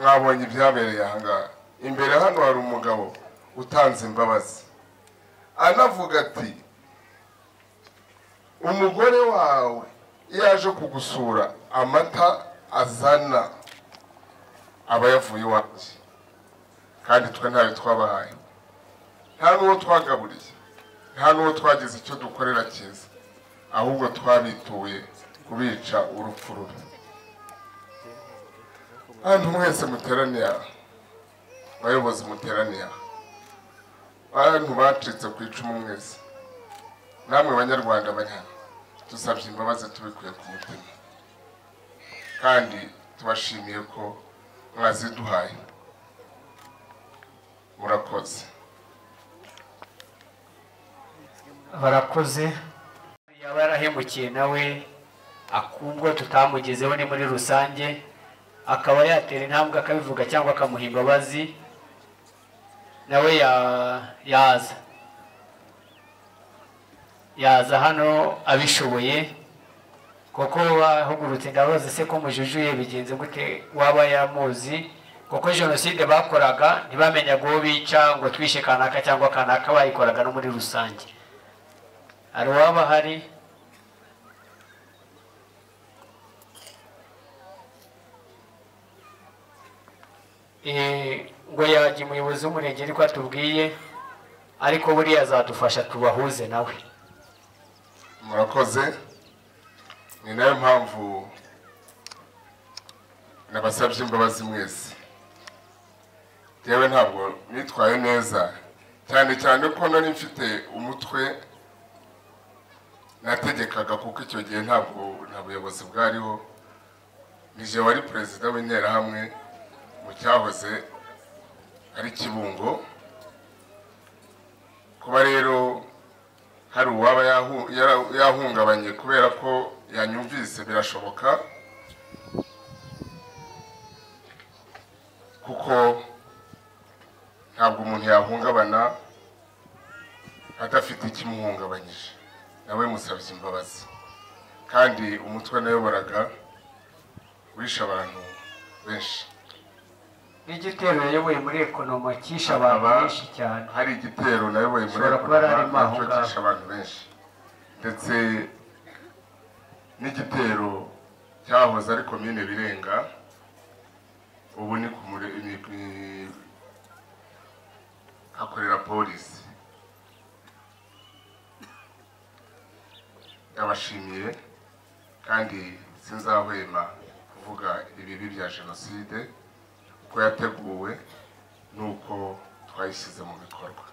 Mwabonye ibyabereye ahangaha imbere hano hari umugabo utanze imbabazi. Anavuga ati umugore wawe iyo aje kugusura amata azana aba yavuye iwanjye kandi twe ntayo twabahaye. Nta n'uwo twagaburiye. Nta n'uwo twagize icyo dukorera cyiza ahubwo twabituye kubica urupfu rubi. Abantu mwese muteraniye abayobozi muteraniye abantu bacitse ku icumu mwese namwe banyarwanda bari hano dusabye imbabazi tubikuye ku mutima kandi tubashimiye ko mwaziduhaye murakoze barakoze yaba yarahemukiye nawe akumva tutamugezeho ni muri rusange akaba yatera intambwe akabivuga cyangwa akamuha imbabazi nawe ya- yaza. Yaza hano abishoboye kuko wahugurutse ndabaza se ko mujujuye bigenze gute waba yamuzi? Kuko jenoside bakoraga ntibamenyaga uwo bica ngo twishe kanaka cyangwa kanaka bayikoraga no muri rusange. Hari uwaba hari ngo yajya umuyobozi w'umurenge ariko atubwiye ariko buriya azadufasha tubahuze nawe. Murakoze. Ni na yo mpamvu nabasabye imbabazi mwese. Yewe ntabwo nitwaye neza. Cyane cyane ko nari mfite umutwe nategekaga kuko icyo gihe ntabwo nta buyobozi bwariho. Nije wari perezida w'interahamwe. Mu cyahoze ari kibungo kuba rero hari uwaba yahungabanye kubera ko yanyumvise birashoboka. Kuko ntabwo umuntu yahungabana adafite ikimuhungabanyije nawe musabye imbabazi. Kandi umutwe nayoboraga wishe abantu benshi. N'igitero yayoboye muri ekonomi cyishe abantu benshi cyane. hari igitero nayoboye muri ngaho. cyishe abantu benshi. Ndetse n'igitero cyahoze ari komine birenga ubu ni hakorera polisi ndabashimiye kandi sinzahwema kuvuga ibibi bya jenoside. Uko yateguwe n'uko twayishyize mu bikorwa